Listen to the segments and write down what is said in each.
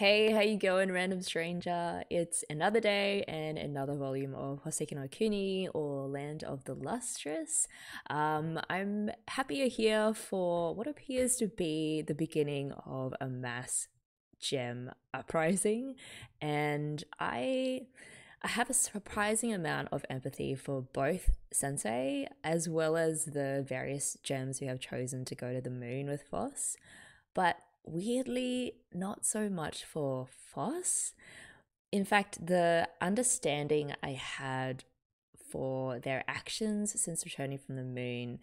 Hey, how you going, random stranger? It's another day and another volume of Houseki no Kuni or Land of the Lustrous. Um, I'm happy you're here for what appears to be the beginning of a mass gem uprising, and I I have a surprising amount of empathy for both Sensei as well as the various gems who have chosen to go to the moon with Phos. But weirdly not so much for Phos. In fact, the understanding I had for their actions since returning from the moon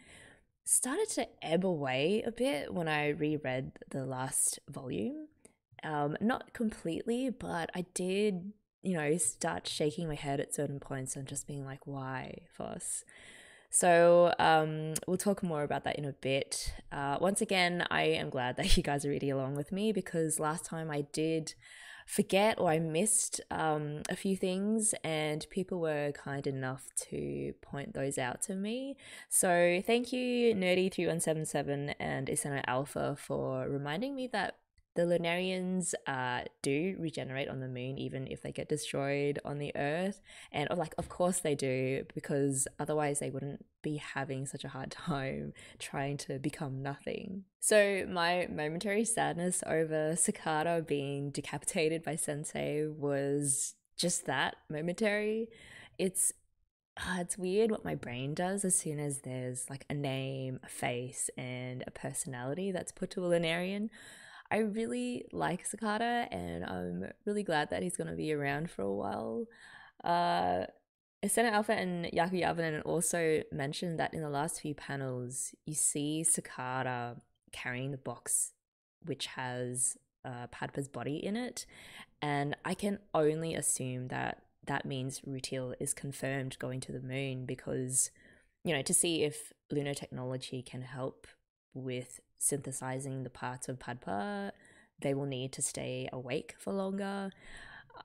started to ebb away a bit when I reread the last volume. Um, not completely, but I did, you know, start shaking my head at certain points and just being like, why, Phos? So um, we'll talk more about that in a bit. Uh, once again, I am glad that you guys are reading along with me because last time I did forget or I missed um, a few things, and people were kind enough to point those out to me. So thank you, Nerdy3177 and Iseno Alpha, for reminding me that the Lunarians uh, do regenerate on the moon even if they get destroyed on the earth. And like of course they do because otherwise they wouldn't be having such a hard time trying to become nothing. So my momentary sadness over Cicada being decapitated by sensei was just that momentary. It's uh, it's weird what my brain does as soon as there's like a name, a face, and a personality that's put to a Lunarian. I really like Cicada, and I'm really glad that he's going to be around for a while. Uh, Iseno Alpha and Jaakko Järvinen also mentioned that in the last few panels, you see Cicada carrying the box which has uh, Padpa's body in it, and I can only assume that that means Rutile is confirmed going to the moon because, you know, to see if lunar technology can help with synthesizing the parts of Padpa, they will need to stay awake for longer.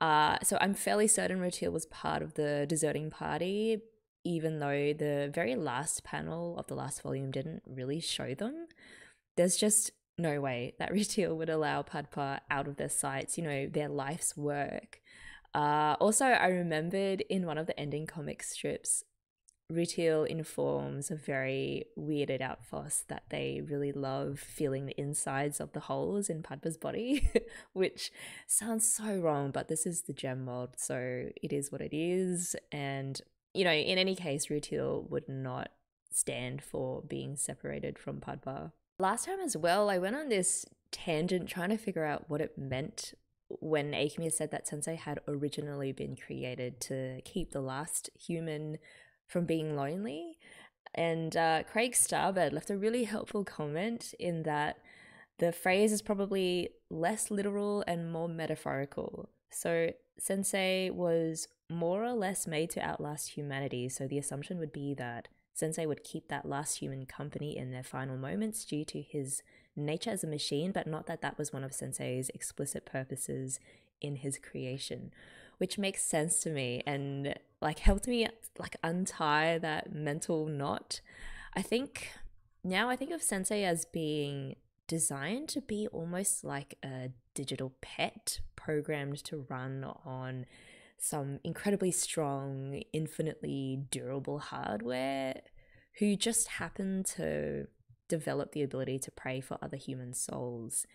Uh, so I'm fairly certain Rutile was part of the deserting party, even though the very last panel of the last volume didn't really show them. There's just no way that Rutile would allow Padpa out of their sights, you know, their life's work. Uh, also, I remembered in one of the ending comic strips, Rutile informs a very weirded out Phos that they really love feeling the insides of the holes in Padpa's body, which sounds so wrong, but this is the gem mod, so it is what it is. And, you know, in any case, Rutile would not stand for being separated from Padpa. Last time as well, I went on this tangent trying to figure out what it meant when Aechmea said that Sensei had originally been created to keep the last human from being lonely. And uh, Craig Starbird left a really helpful comment in that the phrase is probably less literal and more metaphorical. So, Sensei was more or less made to outlast humanity, so the assumption would be that Sensei would keep that last human company in their final moments due to his nature as a machine, but not that that was one of Sensei's explicit purposes in his creation, which makes sense to me and like helped me like untie that mental knot. I think now I think of Sensei as being designed to be almost like a digital pet programmed to run on some incredibly strong, infinitely durable hardware who just happen to develop the ability to pray for other human souls.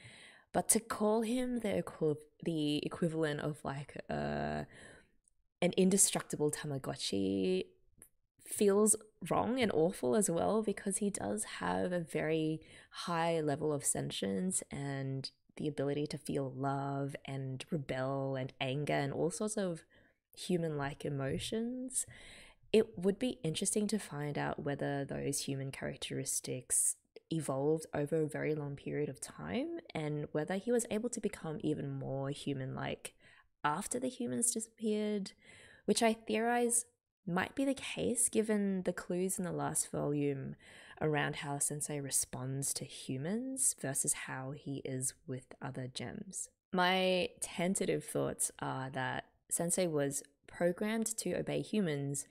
But to call him the equi- the equivalent of like a an indestructible Tamagotchi feels wrong and awful as well because he does have a very high level of sentience and the ability to feel love and rebel and anger and all sorts of human like emotions. It would be interesting to find out whether those human characteristics evolved over a very long period of time and whether he was able to become even more human like after the humans disappeared, which I theorize might be the case given the clues in the last volume around how Sensei responds to humans versus how he is with other gems. My tentative thoughts are that Sensei was programmed to obey humans,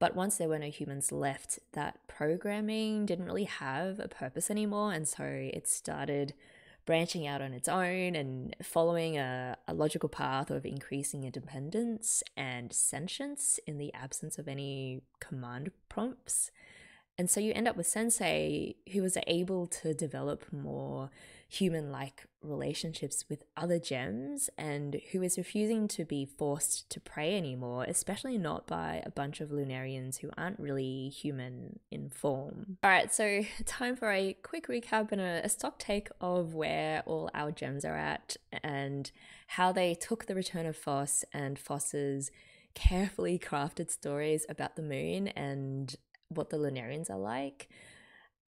but once there were no humans left, that programming didn't really have a purpose anymore, and so it started branching out on its own and following a, a logical path of increasing independence and sentience in the absence of any command prompts. And so you end up with Sensei, who was able to develop more human like relationships with other gems and who is refusing to be forced to pray anymore, especially not by a bunch of Lunarians who aren't really human in form. Alright, so time for a quick recap and a, a stock take of where all our gems are at and how they took the return of Phos and Phos's carefully crafted stories about the moon and what the Lunarians are like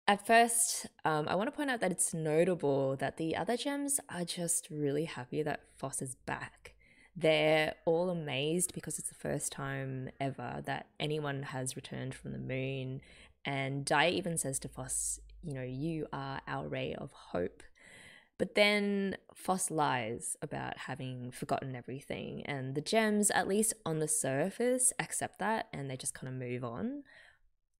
at first, um, I want to point out that it's notable that the other gems are just really happy that Phos is back. They're all amazed because it's the first time ever that anyone has returned from the moon. And Daya even says to Phos, you know, you are our ray of hope. But then Phos lies about having forgotten everything, and the gems, at least on the surface, accept that and they just kind of move on.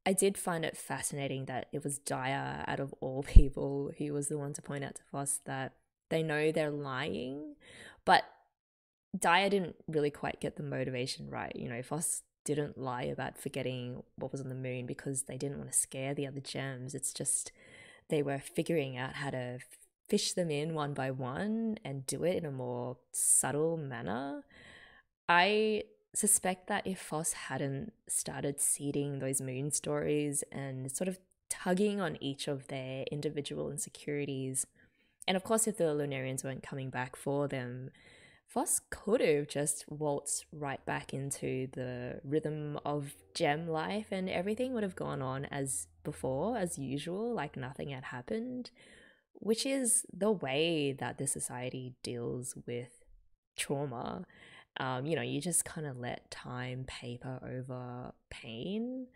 I did find it fascinating that it was Daya, out of all people, who was the one to point out to Phos that they know they're lying, but Daya didn't really quite get the motivation right. You know, Phos didn't lie about forgetting what was on the moon because they didn't want to scare the other gems. It's just they were figuring out how to fish them in one by one and do it in a more subtle manner. I suspect that if Phos hadn't started seeding those moon stories and sort of tugging on each of their individual insecurities, and of course, if the Lunarians weren't coming back for them, Phos could have just waltzed right back into the rhythm of gem life and everything would have gone on as before, as usual, like nothing had happened, which is the way that the society deals with trauma um, you know, you just kind of let time paper over pain.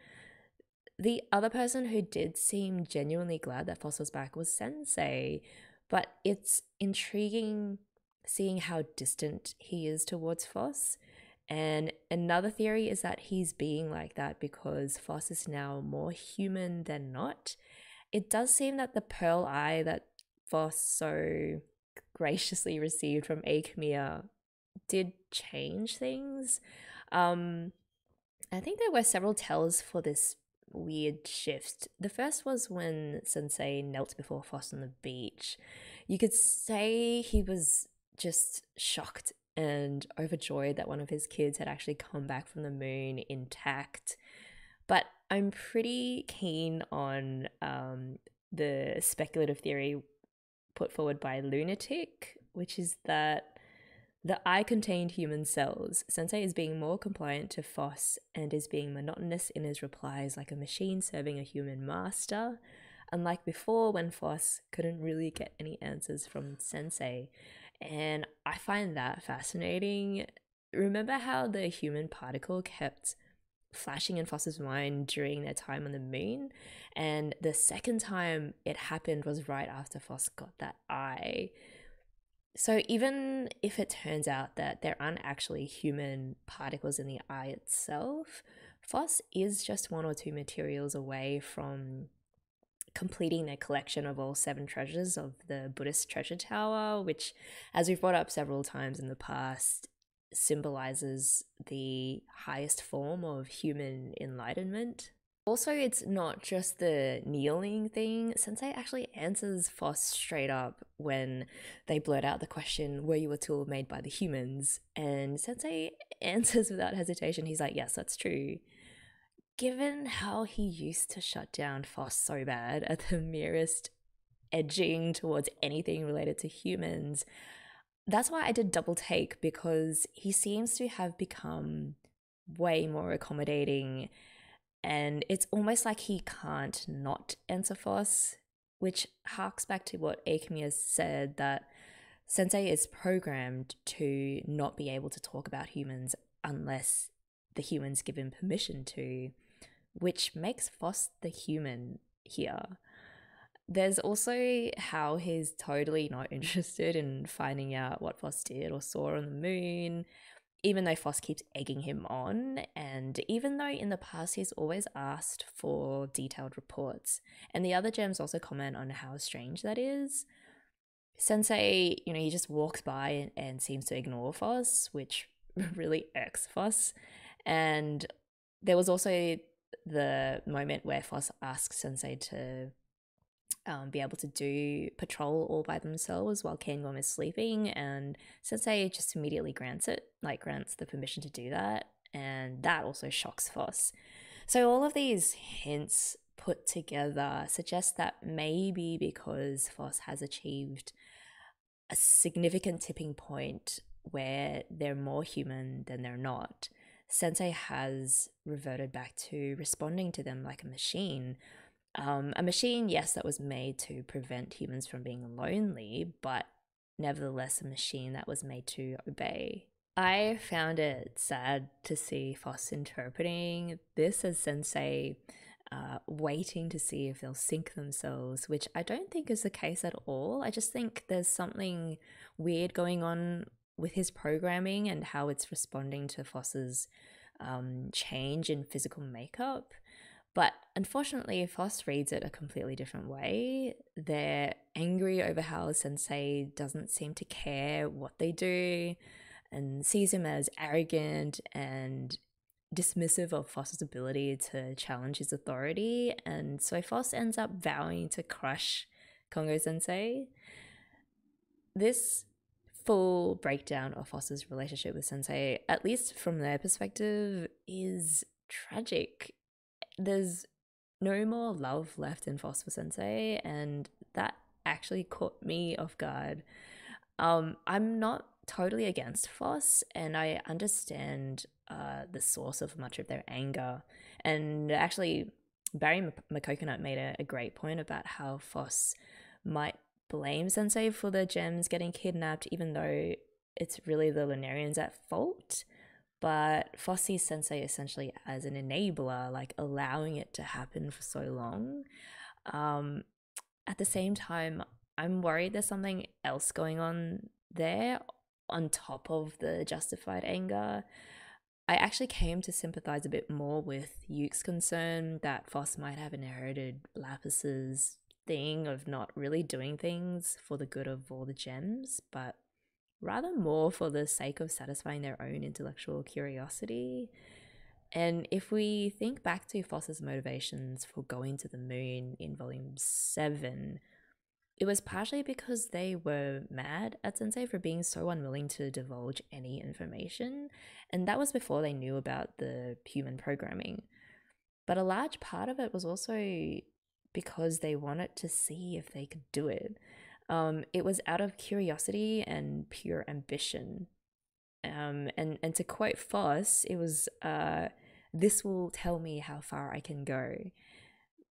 The other person who did seem genuinely glad that Phos was back was Sensei, but it's intriguing seeing how distant he is towards Phos. And another theory is that he's being like that because Phos is now more human than not. It does seem that the pearl eye that Phos so graciously received from Aechmea did change things. Um, I think there were several tells for this weird shift. The first was when Sensei knelt before Phos on the beach. You could say he was just shocked and overjoyed that one of his kids had actually come back from the moon intact. But I'm pretty keen on um, the speculative theory put forward by Lunatic, which is that the eye contained human cells. Sensei is being more compliant to Phos and is being monotonous in his replies like a machine serving a human master. Unlike before, when Phos couldn't really get any answers from Sensei. And I find that fascinating. Remember how the human particle kept flashing in Phos's mind during their time on the moon? And the second time it happened was right after Phos got that eye. So, even if it turns out that there aren't actually human particles in the eye itself, PHOS is just one or two materials away from completing their collection of all seven treasures of the Buddhist treasure tower, which, as we've brought up several times in the past, symbolizes the highest form of human enlightenment. Also, it's not just the kneeling thing. Sensei actually answers Phos straight up when they blurt out the question, Were you a tool made by the humans? And Sensei answers without hesitation. He's like, Yes, that's true. Given how he used to shut down Phos so bad at the merest edging towards anything related to humans, that's why I did double take because he seems to have become way more accommodating and it's almost like he can't not answer Phos, which harks back to what Aechmea has said that Sensei is programmed to not be able to talk about humans unless the humans give him permission to, which makes Phos the human here. There's also how he's totally not interested in finding out what Phos did or saw on the moon, even though Phos keeps egging him on, and even though in the past he's always asked for detailed reports, and the other gems also comment on how strange that is. Sensei, you know, he just walks by and, and seems to ignore Phos, which really irks Phos. And there was also the moment where Phos asks Sensei to um, be able to do patrol all by themselves while Cairngorm is sleeping, and Sensei just immediately grants it, like grants the permission to do that, and that also shocks Phos. So all of these hints put together suggest that maybe because Phos has achieved a significant tipping point where they're more human than they're not, Sensei has reverted back to responding to them like a machine. Um, a machine, yes, that was made to prevent humans from being lonely, but nevertheless a machine that was made to obey. I found it sad to see Phos interpreting this as Sensei uh, waiting to see if they'll sink themselves, which I don't think is the case at all. I just think there's something weird going on with his programming and how it's responding to Phos's um, change in physical makeup. But unfortunately, Phos reads it a completely different way. They're angry over how Sensei doesn't seem to care what they do and sees him as arrogant and dismissive of Phos's ability to challenge his authority. And so Phos ends up vowing to crush Kongo Sensei. This full breakdown of Phos's relationship with Sensei, at least from their perspective, is tragic. There's no more love left in Phos for Sensei, and that actually caught me off guard. Um, I'm not totally against Phos, and I understand uh, the source of much of their anger. And actually, Barry Mckokunut made a, a great point about how Phos might blame Sensei for the gems getting kidnapped, even though it's really the Lunarians at fault. But Phos sees Sensei essentially as an enabler, like allowing it to happen for so long. Um, at the same time, I'm worried there's something else going on there on top of the justified anger. I actually came to sympathize a bit more with Yuke's concern that Phos might have inherited Lapis's thing of not really doing things for the good of all the gems, but rather more for the sake of satisfying their own intellectual curiosity. And if we think back to Phos's motivations for going to the moon in volume 7, it was partially because they were mad at Sensei for being so unwilling to divulge any information, and that was before they knew about the human programming. But a large part of it was also because they wanted to see if they could do it. Um, it was out of curiosity and pure ambition. Um, and, and to quote Phos, it was, uh, this will tell me how far I can go.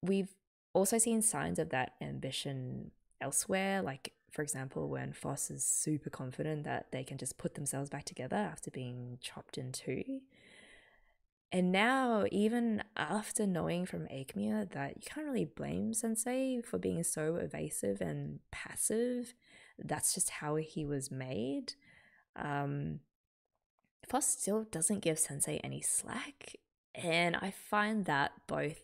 We've also seen signs of that ambition elsewhere, like for example, when Phos is super confident that they can just put themselves back together after being chopped in two. And now, even after knowing from Aechmea that you can't really blame Sensei for being so evasive and passive, that's just how he was made. Um, Phos still doesn't give Sensei any slack, and I find that both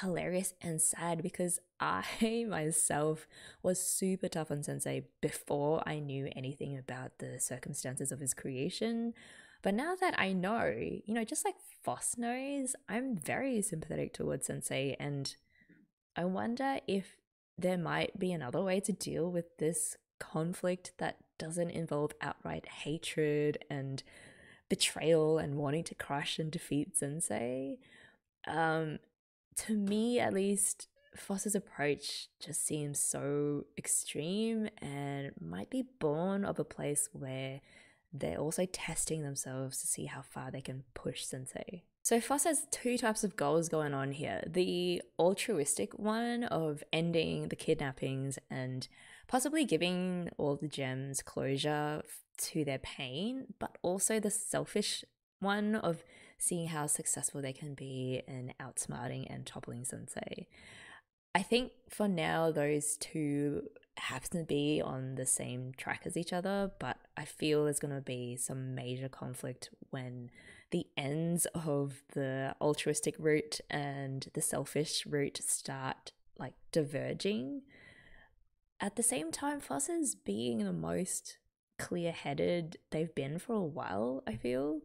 hilarious and sad because I myself was super tough on Sensei before I knew anything about the circumstances of his creation. But now that I know, you know, just like Phos knows, I'm very sympathetic towards Sensei, and I wonder if there might be another way to deal with this conflict that doesn't involve outright hatred and betrayal and wanting to crush and defeat Sensei. Um, to me, at least, Phos's approach just seems so extreme and might be born of a place where they're also testing themselves to see how far they can push Sensei. So Phos has two types of goals going on here. The altruistic one of ending the kidnappings and possibly giving all the gems closure to their pain, but also the selfish one of seeing how successful they can be in outsmarting and toppling Sensei. I think for now, those two happen to be on the same track as each other, but I feel there's going to be some major conflict when the ends of the altruistic route and the selfish route start like diverging. at the same time, Phos is being the most clear headed they've been for a while, I feel.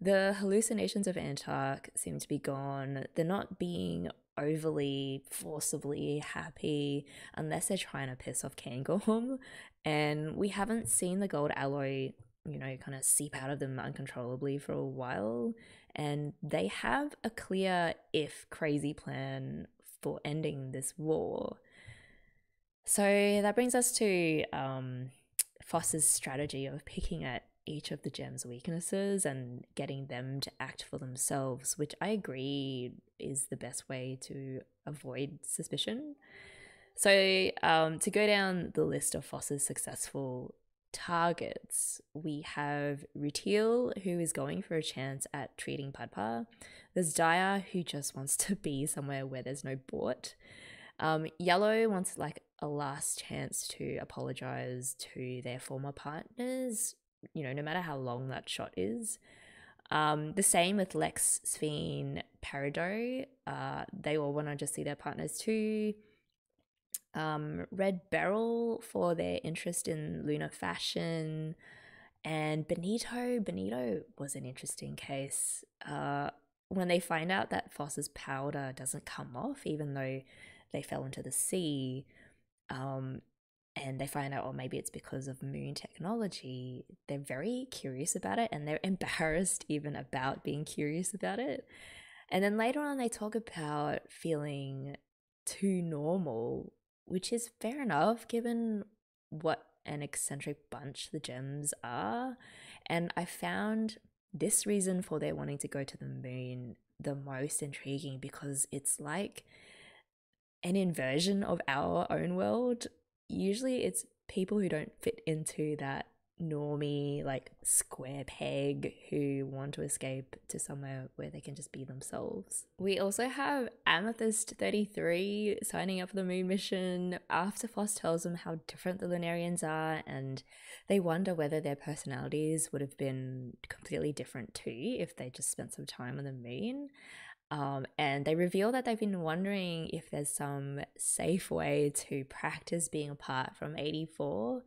The hallucinations of Antarc seem to be gone. They're not being overly forcibly happy unless they're trying to piss off Cairngorm. And we haven't seen the gold alloy, you know, kind of seep out of them uncontrollably for a while. And they have a clear, if crazy plan for ending this war. So that brings us to um, Phos's strategy of picking at each of the gem's weaknesses and getting them to act for themselves, which I agree is the best way to avoid suspicion. So, um, to go down the list of Phos's successful targets, we have Rutile, who is going for a chance at treating Padpa. There's Daya, who just wants to be somewhere where there's no bort. Um, Yellow wants like a last chance to apologize to their former partners, you know, no matter how long that shot is. Um, the same with Lex, Sphene, Peridot. Uh, they all want to just see their partners too. Um, Red Beryl for their interest in lunar fashion. And Benito, Benito was an interesting case. Uh, when they find out that Phos's powder doesn't come off, even though they fell into the sea, um, and they find out, oh, maybe it's because of moon technology, they're very curious about it and they're embarrassed even about being curious about it. And then later on, they talk about feeling too normal, which is fair enough given what an eccentric bunch the gems are. And I found this reason for their wanting to go to the moon the most intriguing because it's like an inversion of our own world usually it's people who don't fit into that normie like square peg who want to escape to somewhere where they can just be themselves. We also have Amethyst 33 signing up for the moon mission after Phos tells them how different the Lunarians are and they wonder whether their personalities would have been completely different too if they just spent some time on the moon. Um, and they reveal that they've been wondering if there's some safe way to practice being apart from 84,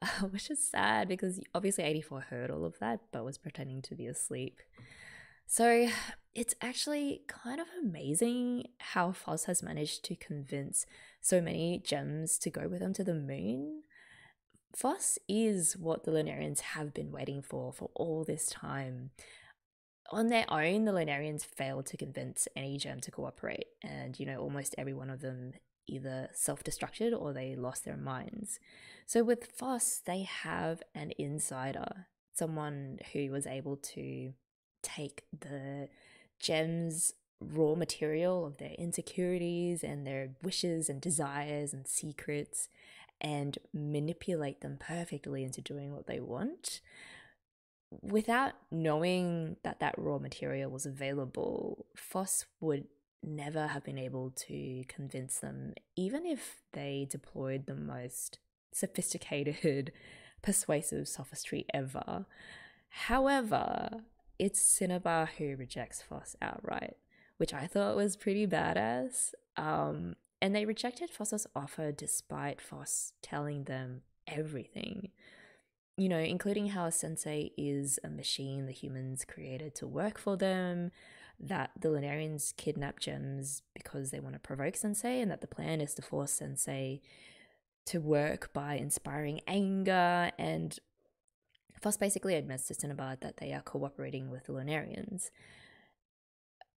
uh, which is sad because obviously 84 heard all of that but was pretending to be asleep. So it's actually kind of amazing how Phos has managed to convince so many gems to go with him to the moon. Phos is what the Lunarians have been waiting for for all this time on their own, the Lunarians failed to convince any gem to cooperate, and you know, almost every one of them either self destructed or they lost their minds. So with Phos, they have an insider, someone who was able to take the gems raw material of their insecurities and their wishes and desires and secrets and manipulate them perfectly into doing what they want without knowing that that raw material was available, Phos would never have been able to convince them, even if they deployed the most sophisticated, persuasive sophistry ever. However, it's Cinnabar who rejects Phos outright, which I thought was pretty badass. Um, and they rejected Phos's offer despite Phos telling them everything you know, including how a sensei is a machine the humans created to work for them, that the Lunarians kidnap gems because they want to provoke sensei, and that the plan is to force sensei to work by inspiring anger. And Phos basically admits to Cinnabar that they are cooperating with the Lunarians.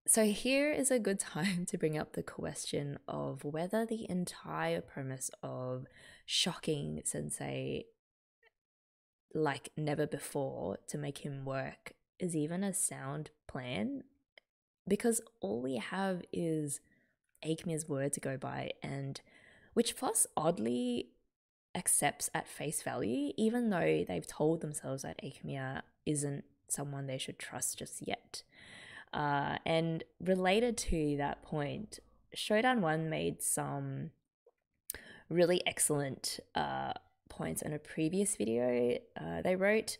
So, here is a good time to bring up the question of whether the entire premise of shocking Sensei like never before to make him work is even a sound plan because all we have is Aechmea's word to go by and which Phos oddly accepts at face value even though they've told themselves that Aechmea isn't someone they should trust just yet. Uh, and related to that point, Shodan 1 made some really excellent uh, points in a previous video. Uh, they wrote,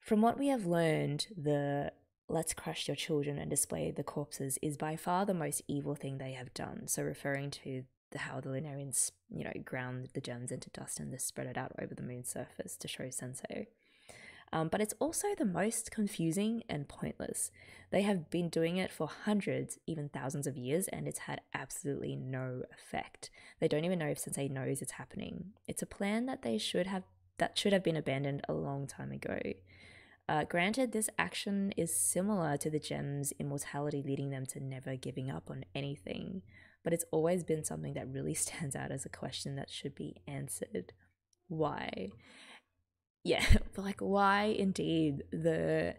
From what we have learned, the let's crush your children and display the corpses is by far the most evil thing they have done. So, referring to how the Lunarians, you know, ground the gems into dust and just spread it out over the moon's surface to show Sensei. Um, but it's also the most confusing and pointless. They have been doing it for hundreds, even thousands of years, and it's had absolutely no effect. They don't even know if Sensei knows it's happening. It's a plan that they should have that should have been abandoned a long time ago. Uh, granted, this action is similar to the gem's immortality, leading them to never giving up on anything, but it's always been something that really stands out as a question that should be answered. Why? Yeah, but like why indeed the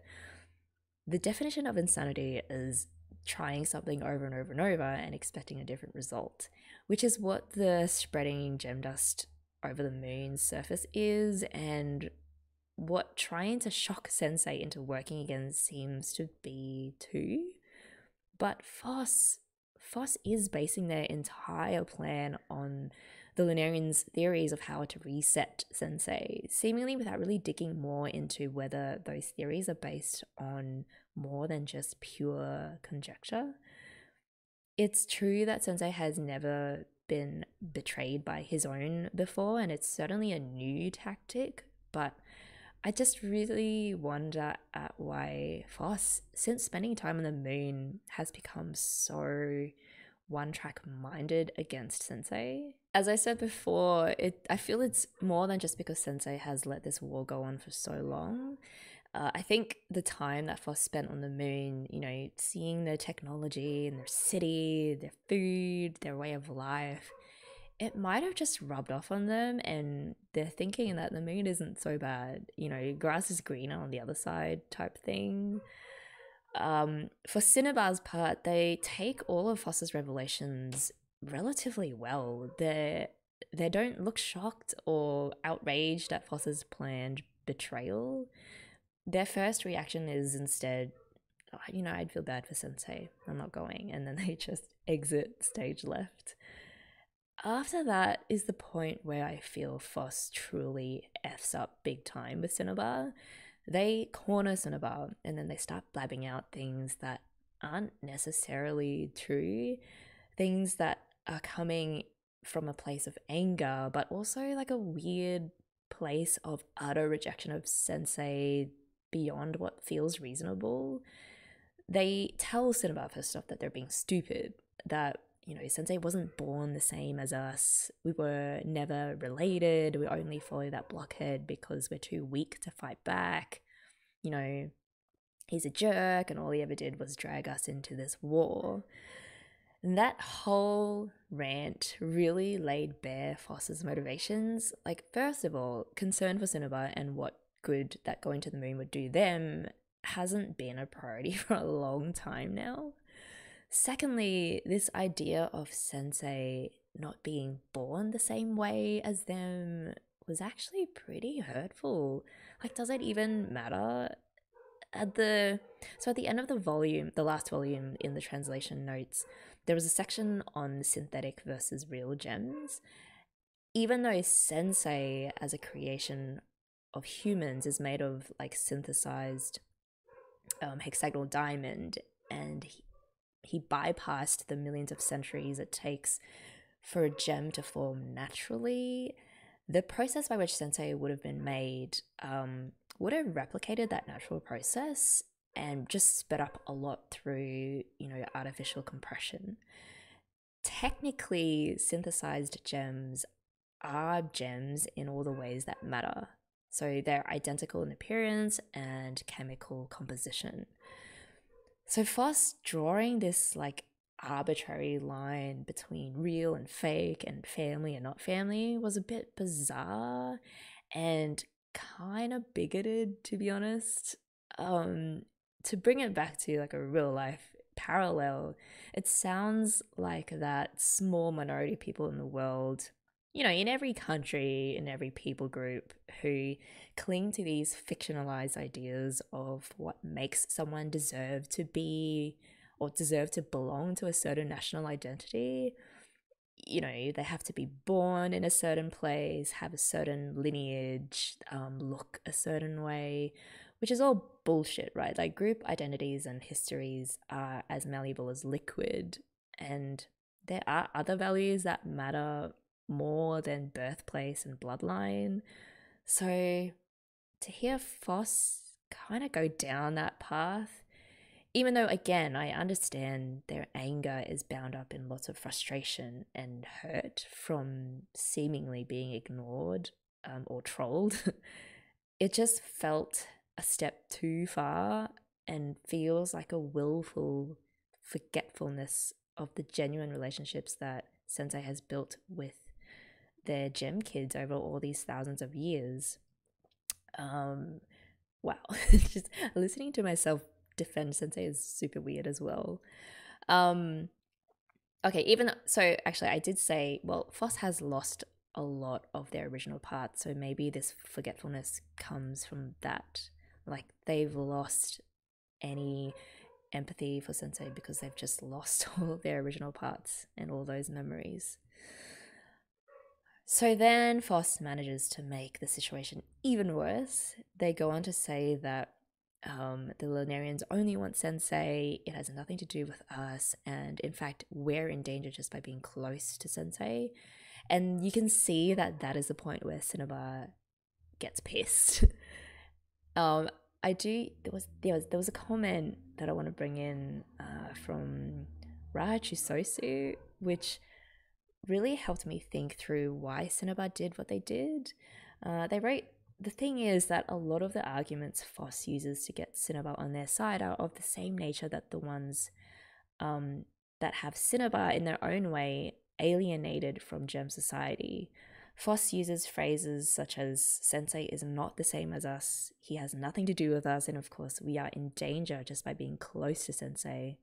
the definition of insanity is trying something over and over and over and expecting a different result, which is what the spreading gem dust over the moon's surface is, and what trying to shock Sensei into working again seems to be too. But Phos, Phos is basing their entire plan on the Lunarians' theories of how to reset Sensei, seemingly without really digging more into whether those theories are based on more than just pure conjecture. It's true that Sensei has never been betrayed by his own before, and it's certainly a new tactic, but I just really wonder at why Phos, since spending time on the moon, has become so one track minded against Sensei. As I said before, it I feel it's more than just because Sensei has let this war go on for so long. Uh, I think the time that Phos spent on the moon, you know, seeing their technology and their city, their food, their way of life, it might have just rubbed off on them and they're thinking that the moon isn't so bad. You know, grass is greener on the other side type thing. Um, for Cinnabar's part, they take all of Phos's revelations relatively well. They they don't look shocked or outraged at Phos's planned betrayal. Their first reaction is instead, oh, you know, I'd feel bad for Sensei. I'm not going, and then they just exit stage left. After that is the point where I feel Phos truly f's up big time with Cinnabar they corner Cinnabar and then they start blabbing out things that aren't necessarily true, things that are coming from a place of anger, but also like a weird place of utter rejection of sensei beyond what feels reasonable. They tell Cinnabar first off that they're being stupid, that you know, Sensei wasn't born the same as us. We were never related. We only follow that blockhead because we're too weak to fight back. You know, he's a jerk, and all he ever did was drag us into this war. And that whole rant really laid bare Phos's motivations. Like, first of all, concern for Cinnabar and what good that going to the moon would do them hasn't been a priority for a long time now. Secondly, this idea of sensei not being born the same way as them was actually pretty hurtful. Like, does it even matter? At the so at the end of the volume, the last volume in the translation notes, there was a section on synthetic versus real gems. Even though Sensei as a creation of humans is made of like synthesized um, hexagonal diamond and he bypassed the millions of centuries it takes for a gem to form naturally. The process by which sensei would have been made um, would have replicated that natural process and just sped up a lot through, you know, artificial compression. Technically, synthesized gems are gems in all the ways that matter. So they're identical in appearance and chemical composition. So Phos drawing this like arbitrary line between real and fake and family and not family was a bit bizarre and kind of bigoted to be honest. Um to bring it back to like a real life parallel, it sounds like that small minority people in the world you know, in every country, in every people group who cling to these fictionalized ideas of what makes someone deserve to be or deserve to belong to a certain national identity. You know, they have to be born in a certain place, have a certain lineage, um, look a certain way, which is all bullshit, right? Like group identities and histories are as malleable as liquid and there are other values that matter more than birthplace and bloodline. So to hear Phos kind of go down that path, even though, again, I understand their anger is bound up in lots of frustration and hurt from seemingly being ignored um, or trolled, it just felt a step too far and feels like a willful forgetfulness of the genuine relationships that Sensei has built with their gem kids over all these thousands of years. Um, wow, just listening to myself defend Sensei is super weird as well. Um, okay, even so, actually, I did say, well, Phos has lost a lot of their original parts, so maybe this forgetfulness comes from that. Like they've lost any empathy for Sensei because they've just lost all their original parts and all those memories. So then Phos manages to make the situation even worse. They go on to say that um, the Lunarians only want Sensei, it has nothing to do with us, and in fact, we're in danger just by being close to Sensei. And you can see that that is the point where Cinnabar gets pissed. um, I do. There was there was there was a comment that I want to bring in uh, from Rahochusosu, which really helped me think through why Cinnabar did what they did. Uh, they wrote the thing is that a lot of the arguments Phos uses to get Cinnabar on their side are of the same nature that the ones um, that have Cinnabar in their own way alienated from gem society. Phos uses phrases such as Sensei is not the same as us, he has nothing to do with us, and of course, we are in danger just by being close to Sensei.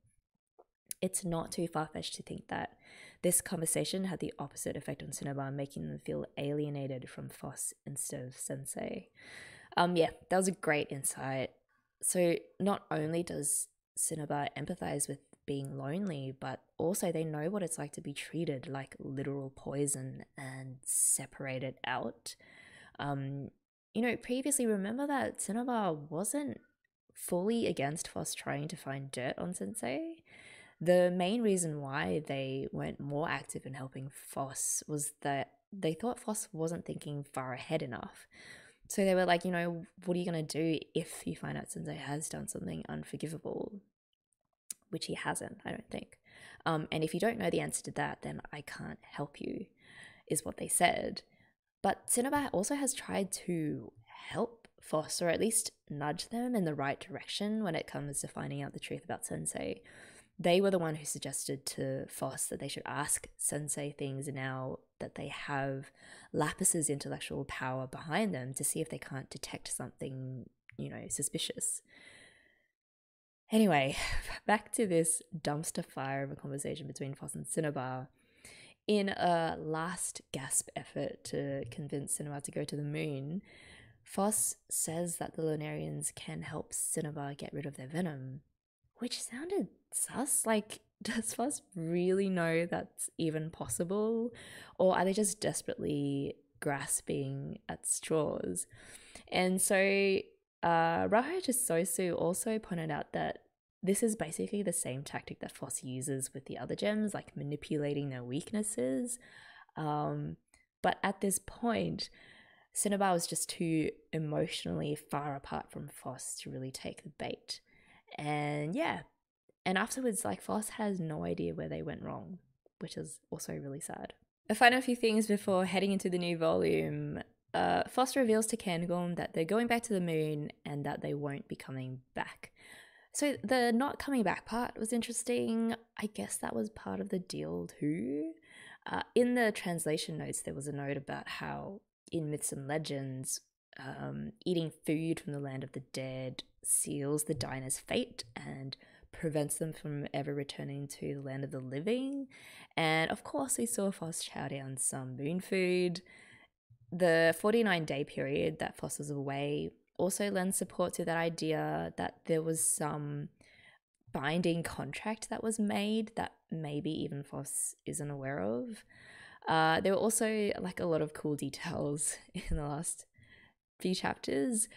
It's not too far fetched to think that this conversation had the opposite effect on Cinnabar, making them feel alienated from Phos instead of Sensei. Um, yeah, that was a great insight. So, not only does Cinnabar empathize with being lonely, but also they know what it's like to be treated like literal poison and separated out. Um, you know, previously, remember that Cinnabar wasn't fully against Phos trying to find dirt on Sensei. The main reason why they weren't more active in helping Phos was that they thought Phos wasn't thinking far ahead enough. So they were like, you know, what are you going to do if you find out Sensei has done something unforgivable? Which he hasn't, I don't think. Um, and if you don't know the answer to that, then I can't help you, is what they said. But Cinnabar also has tried to help Phos, or at least nudge them in the right direction when it comes to finding out the truth about Sensei they were the one who suggested to Phos that they should ask Sensei things now that they have Lapis's intellectual power behind them to see if they can't detect something, you know, suspicious. Anyway, back to this dumpster fire of a conversation between Phos and Cinnabar. In a last gasp effort to convince Cinnabar to go to the moon, Phos says that the Lunarians can help Cinnabar get rid of their venom, which sounded sus. Like, does Phos really know that's even possible? Or are they just desperately grasping at straws? And so uh, Rahochusosu also pointed out that this is basically the same tactic that Phos uses with the other gems, like manipulating their weaknesses. Um, but at this point, Cinnabar was just too emotionally far apart from Phos to really take the bait. And yeah, and afterwards, like Phos has no idea where they went wrong, which is also really sad. A final few things before heading into the new volume. Uh, Phos reveals to Cairngorm that they're going back to the moon and that they won't be coming back. So the not coming back part was interesting. I guess that was part of the deal too. Uh, in the translation notes, there was a note about how in myths and legends, um, eating food from the land of the dead seals the diner's fate and prevents them from ever returning to the land of the living. And of course, we saw Phos chow down some moon food. The 49 day period that Phos was away also lends support to that idea that there was some binding contract that was made that maybe even Phos isn't aware of. Uh, there were also like a lot of cool details in the last few chapters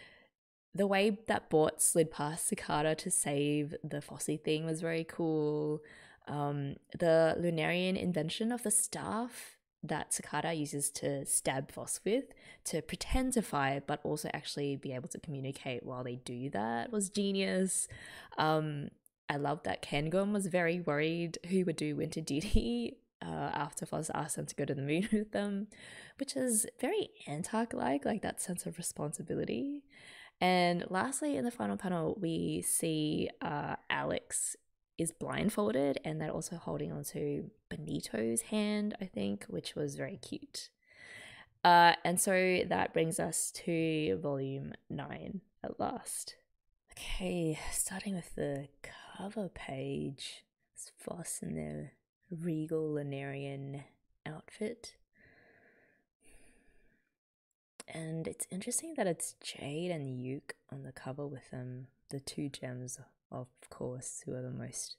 the way that Bort slid past Cicada to save the Fossy thing was very cool. Um, the Lunarian invention of the staff that Cicada uses to stab Phos with to pretend to fight, but also actually be able to communicate while they do that was genius. Um, I love that Cairngorm was very worried who would do winter duty uh, after Phos asked them to go to the moon with them, which is very Antarc like, like that sense of responsibility. And lastly, in the final panel, we see uh, Alex is blindfolded and they're also holding onto Benito's hand, I think, which was very cute. Uh, and so that brings us to volume nine at last. Okay, starting with the cover page. It's Phos in their regal Lunarian outfit. And it's interesting that it's Jade and Yuke on the cover with them, the two gems, of course, who are the most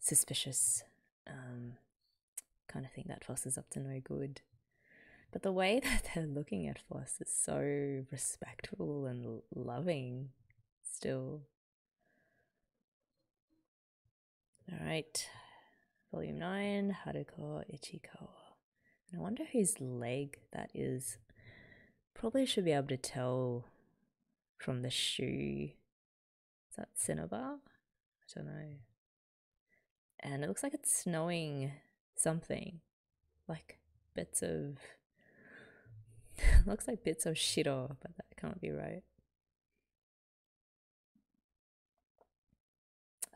suspicious. Um, kind of think that Phos is up to no good. But the way that they're looking at Phos is so respectful and loving still. Alright, volume 9, Haruko Ichikawa. And I wonder whose leg that is. Probably should be able to tell from the shoe. Is that Cinnabar? I don't know. And it looks like it's snowing something. Like bits of. looks like bits of shiro, but that can't be right.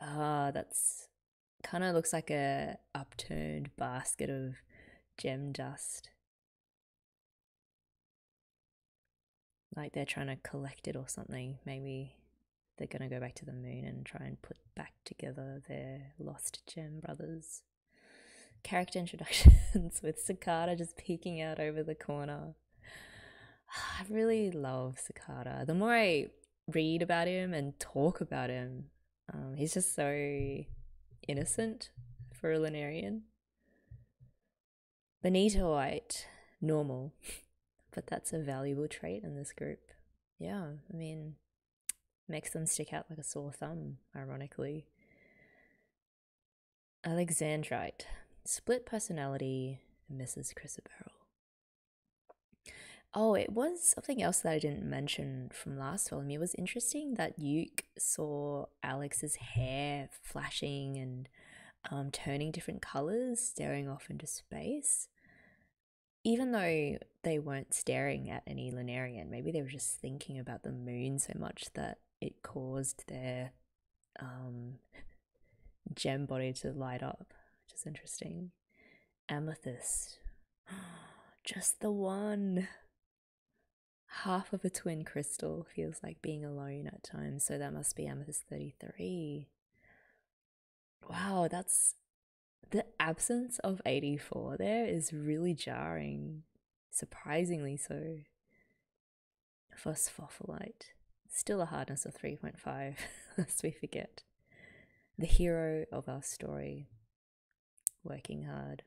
Ah, that's kind of looks like a upturned basket of gem dust. Like they're trying to collect it or something. Maybe they're going to go back to the moon and try and put back together their lost gem brothers. Character introductions with Sakata just peeking out over the corner. I really love Sakata. The more I read about him and talk about him, um, he's just so innocent for a Lunarian. Benitoite, normal, but that's a valuable trait in this group. Yeah, I mean, makes them stick out like a sore thumb, ironically. Alexandrite, split personality, Mrs. Chrysoberyl. Oh, it was something else that I didn't mention from last film. It was interesting that Yuke saw Alex's hair flashing and um, turning different colors, staring off into space. Even though they weren't staring at any Lunarian, maybe they were just thinking about the moon so much that it caused their um, gem body to light up, which is interesting. Amethyst. Just the one half of a twin crystal feels like being alone at times, so that must be Amethyst 33. Wow, that's the absence of 84 there is really jarring, surprisingly so. Phosphophyllite, still a hardness of 3.5, lest we forget. The hero of our story, working hard.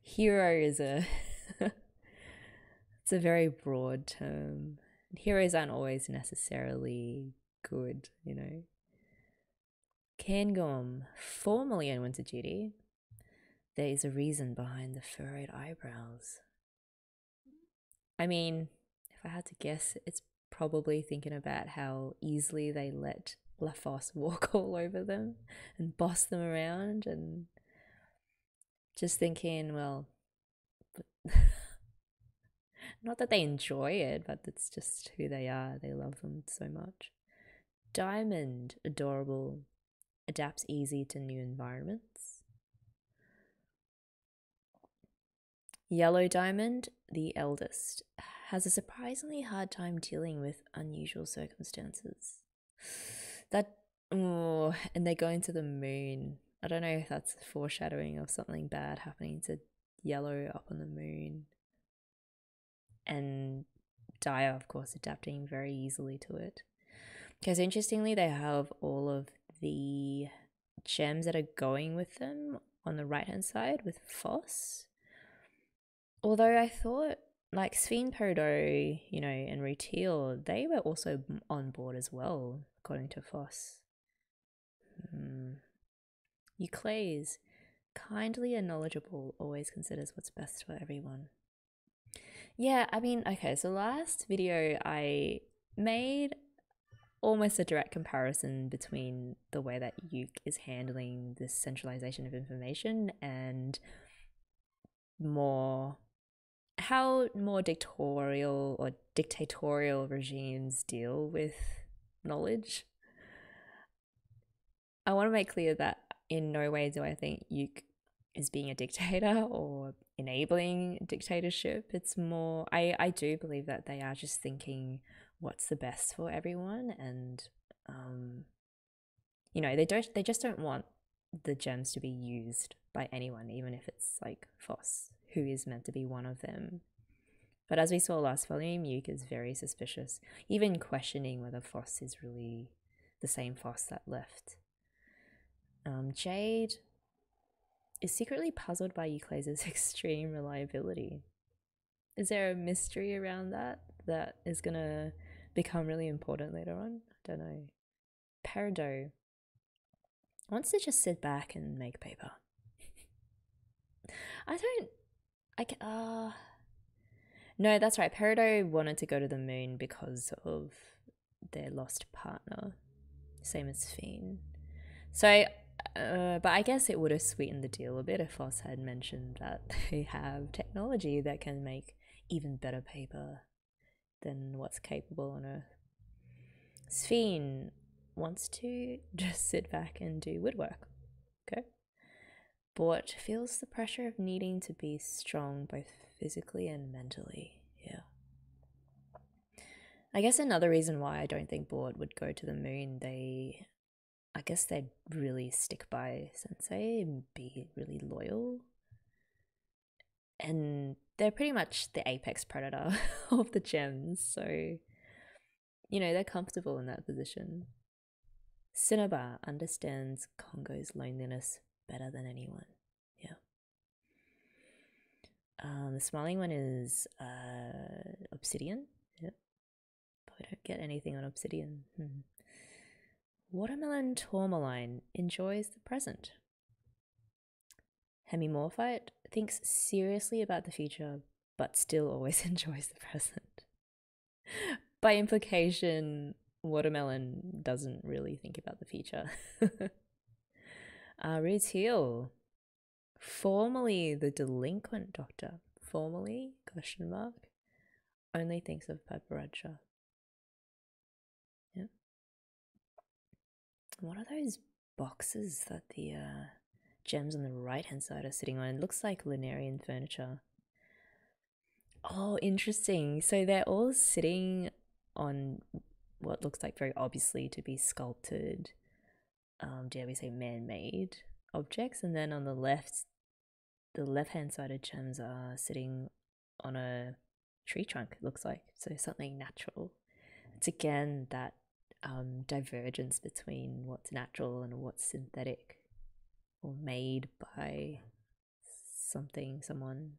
Hero is a it's a very broad term. Heroes aren't always necessarily good, you know. Cairngorm, formerly on winter duty, there is a reason behind the furrowed eyebrows. I mean, if I had to guess, it's probably thinking about how easily they let LaFosse walk all over them and boss them around and just thinking, well, not that they enjoy it, but it's just who they are. They love them so much. Diamond, adorable, adapts easy to new environments. Yellow Diamond, the eldest, has a surprisingly hard time dealing with unusual circumstances. That, oh, and they go into the moon. I don't know if that's foreshadowing of something bad happening to Yellow up on the moon and Dia, of course, adapting very easily to it. Because interestingly, they have all of the gems that are going with them on the right hand side with Phos. Although I thought like Sveinperdo, you know, and Rutile, they were also on board as well, according to Phos. Hmm. Euclase, kindly and knowledgeable, always considers what's best for everyone. Yeah, I mean, okay, so last video I made almost a direct comparison between the way that Yuke is handling this centralization of information and more how more dictatorial or dictatorial regimes deal with knowledge. I want to make clear that in no way do I think Yuke is being a dictator or enabling dictatorship. It's more I, I do believe that they are just thinking what's the best for everyone and um you know, they don't they just don't want the gems to be used by anyone, even if it's like Phos, who is meant to be one of them. But as we saw last volume, Yuke is very suspicious, even questioning whether Phos is really the same Phos that left. Um, Jade is secretly puzzled by Euclase's extreme reliability. Is there a mystery around that that is gonna become really important later on? I don't know. Peridot wants to just sit back and make paper. I don't. I can. Uh, no, that's right. Peridot wanted to go to the moon because of their lost partner, same as Sphene. So uh, but I guess it would have sweetened the deal a bit if Phos had mentioned that they have technology that can make even better paper than what's capable on Earth. Sphene wants to just sit back and do woodwork. Okay? But feels the pressure of needing to be strong both physically and mentally. Yeah. I guess another reason why I don't think Bort would go to the moon, they I guess they'd really stick by Sensei and be really loyal. And they're pretty much the apex predator of the gems, so you know, they're comfortable in that position. Cinnabar understands Kongo's loneliness better than anyone. Yeah. Um, the smiling one is uh, Obsidian. Yep. But we don't get anything on Obsidian. Hmm. Watermelon tourmaline enjoys the present. Hemimorphite thinks seriously about the future, but still always enjoys the present. By implication, Watermelon doesn't really think about the future. uh, Rutile, formerly the delinquent doctor, formerly, question mark, only thinks of Padparadscha. Yeah. What are those boxes that the uh, gems on the right hand side are sitting on? It looks like Lunarian furniture. Oh, interesting. So they're all sitting on what looks like very obviously to be sculpted, um, dare we say man made objects. And then on the left, the left hand sided gems are sitting on a tree trunk, it looks like. So something natural. It's again that um, divergence between what's natural and what's synthetic or made by something, someone.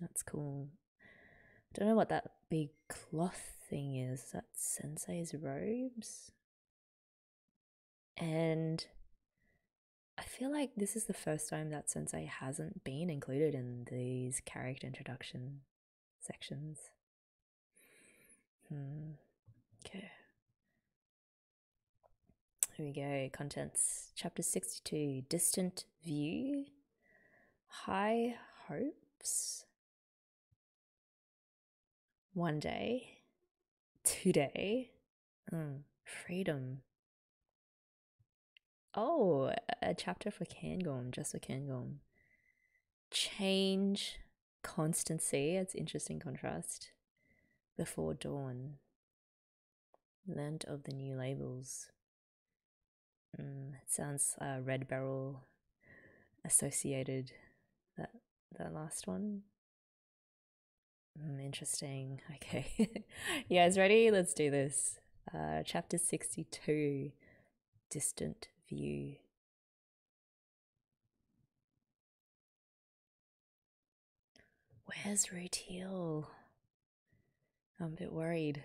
That's cool. I don't know what that big cloth thing is. That Sensei's robes? And I feel like this is the first time that Sensei hasn't been included in these character introduction sections. Hmm. Okay. Here we go. Contents. Chapter 62 Distant View. High Hopes. One day. Today. Mm, freedom. Oh, a chapter for Cairngorm, just for Cairngorm. Change. Constancy. It's interesting contrast. Before dawn. Land of the new labels. Mm, it sounds uh, red barrel associated. That that last one. Mm, interesting. Okay, you guys ready? Let's do this. Uh, chapter sixty-two, distant view. Where's Rutile? I'm a bit worried.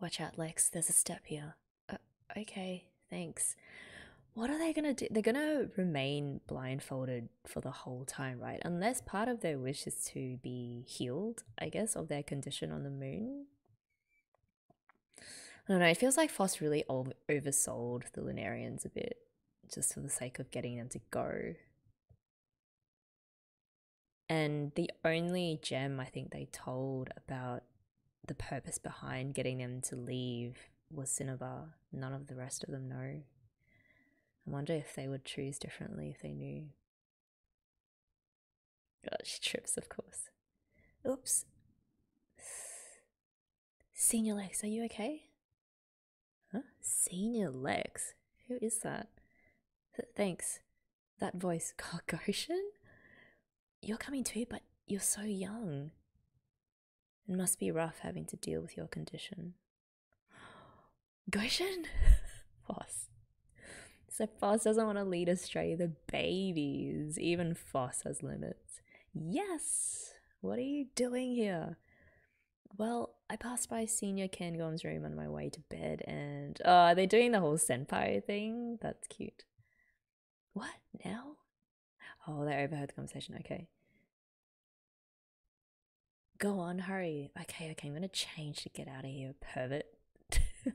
Watch out, Lex. There's a step here. Uh, okay. Thanks. What are they gonna do? They're gonna remain blindfolded for the whole time, right? Unless part of their wish is to be healed, I guess, of their condition on the moon. I don't know. It feels like Phos really over- oversold the Lunarians a bit, just for the sake of getting them to go. And the only gem I think they told about the purpose behind getting them to leave was Cinnabar. None of the rest of them know. I wonder if they would choose differently if they knew. God, she trips, of course. Oops. Senior Lex, are you okay? Huh? Senior Lex? Who is that? Th- thanks. That voice. God, Goshen? You're coming too, but you're so young. It must be rough having to deal with your condition. Goshen? Phos. So Phos doesn't want to lead astray the babies. Even Phos has limits. Yes! What are you doing here? Well, I passed by Senior Cairngorm's room on my way to bed and oh, are they doing the whole senpai thing? That's cute. What? Now? Oh, they overheard the conversation. Okay. Go on, hurry. Okay, okay, I'm gonna change to get out of here, pervert.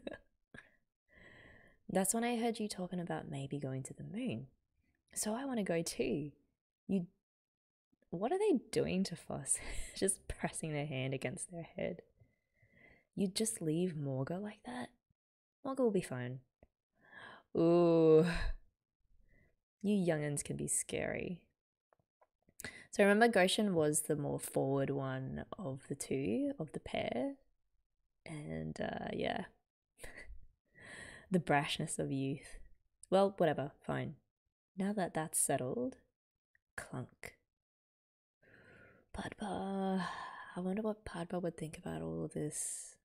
That's when I heard you talking about maybe going to the moon. So I want to go too. You. What are they doing to Phos? just pressing their hand against their head. You'd just leave Morga like that? Morga will be fine. Ooh. You youngins can be scary. So remember, Goshen was the more forward one of the two, of the pair. And uh, yeah, the brashness of youth. Well, whatever, fine. Now that that's settled, clunk. Padpa. I wonder what Padpa would think about all of this.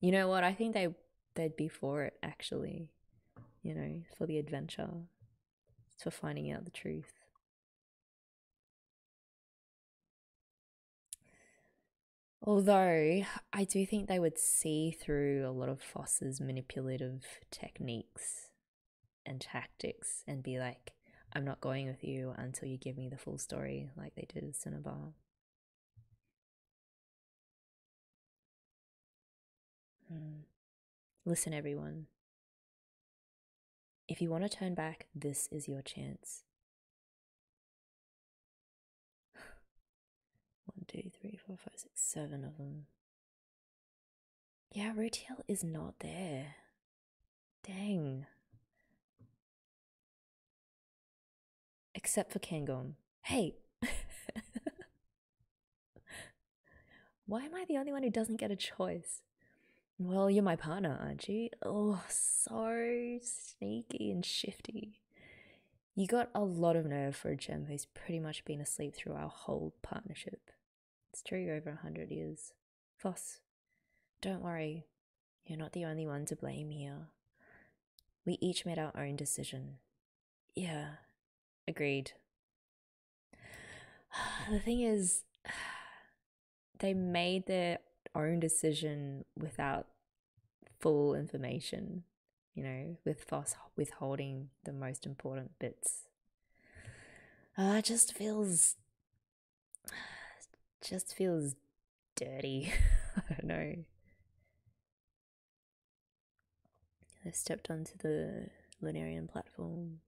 You know what? I think they they'd be for it actually. You know, for the adventure, for finding out the truth. Although I do think they would see through a lot of Phos's manipulative techniques and tactics and be like, I'm not going with you until you give me the full story, like they did with Cinnabar. Hmm. Listen, everyone. If you want to turn back, this is your chance. Two, three, four, five, six, seven of them. Yeah, Rutile is not there. Dang. Except for Cairngorm. Hey! Why am I the only one who doesn't get a choice? Well, you're my partner, aren't you? Oh, so sneaky and shifty. You got a lot of nerve for a gem who's pretty much been asleep through our whole partnership. It's true over a hundred years. Phos, don't worry. You're not the only one to blame here. We each made our own decision. Yeah, agreed. The thing is, they made their own decision without full information, you know, with Phos withholding the most important bits. Uh, it just feels just feels dirty. I don't know. They've stepped onto the Lunarian platform.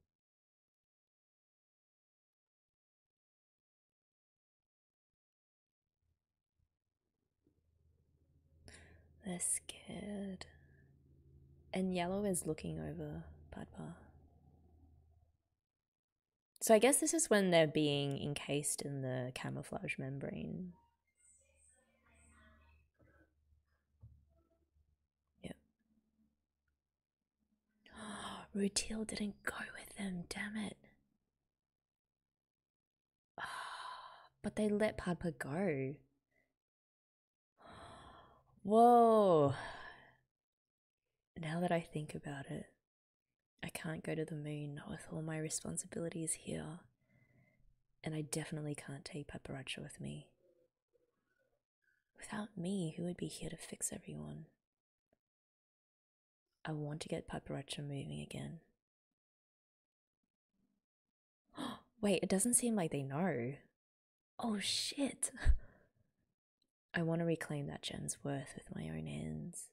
They're scared. And Yellow is looking over Padpa. So I guess this is when they're being encased in the camouflage membrane. Yep. Rutile didn't go with them, damn it. But they let Padpa go. Whoa. Now that I think about it, I can't go to the moon with all my responsibilities here. And I definitely can't take Padparadscha with me. Without me, who would be here to fix everyone? I want to get Padparadscha moving again. Wait, it doesn't seem like they know. Oh shit. I want to reclaim that gem's worth with my own hands.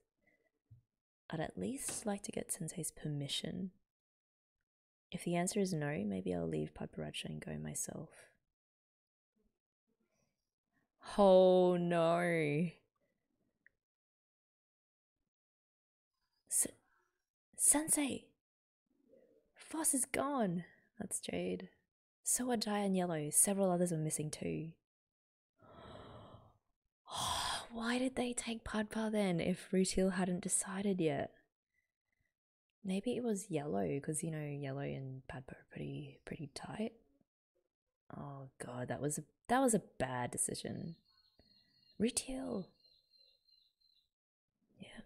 I'd at least like to get Sensei's permission. If the answer is no, maybe I'll leave Padparadscha and go myself. Oh no. S Sensei! Phos is gone! That's Jade. So are Jaya and Yellow. Several others are missing too. Oh, Why did they take Padpa then if Rutile hadn't decided yet? Maybe it was Yellow because you know Yellow and Padpa are pretty pretty tight. Oh god, that was a that was a bad decision. Rutiel. Yeah.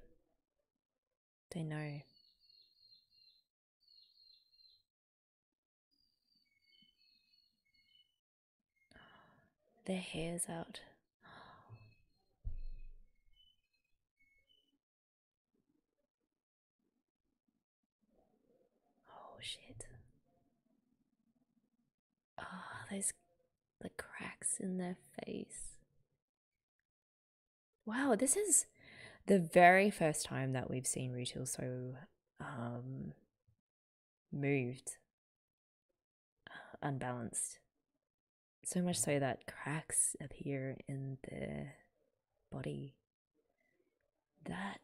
They know. Their hair's out. Oh shit. Those the cracks in their face. Wow, this is the very first time that we've seen Rutile so um moved unbalanced so much so that cracks appear in the body. That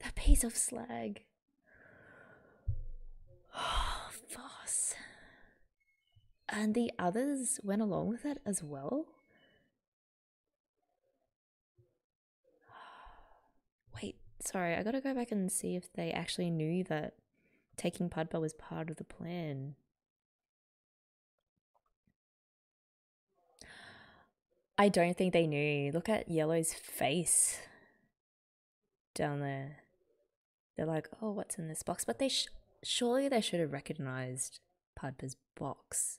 that piece of slag. Oh, Phos. And the others went along with it as well? Wait, sorry, I gotta go back and see if they actually knew that taking Padpa was part of the plan. I don't think they knew. Look at Yellow's face down there. They're like, oh, what's in this box? But they surely they should have recognized Padpa's box.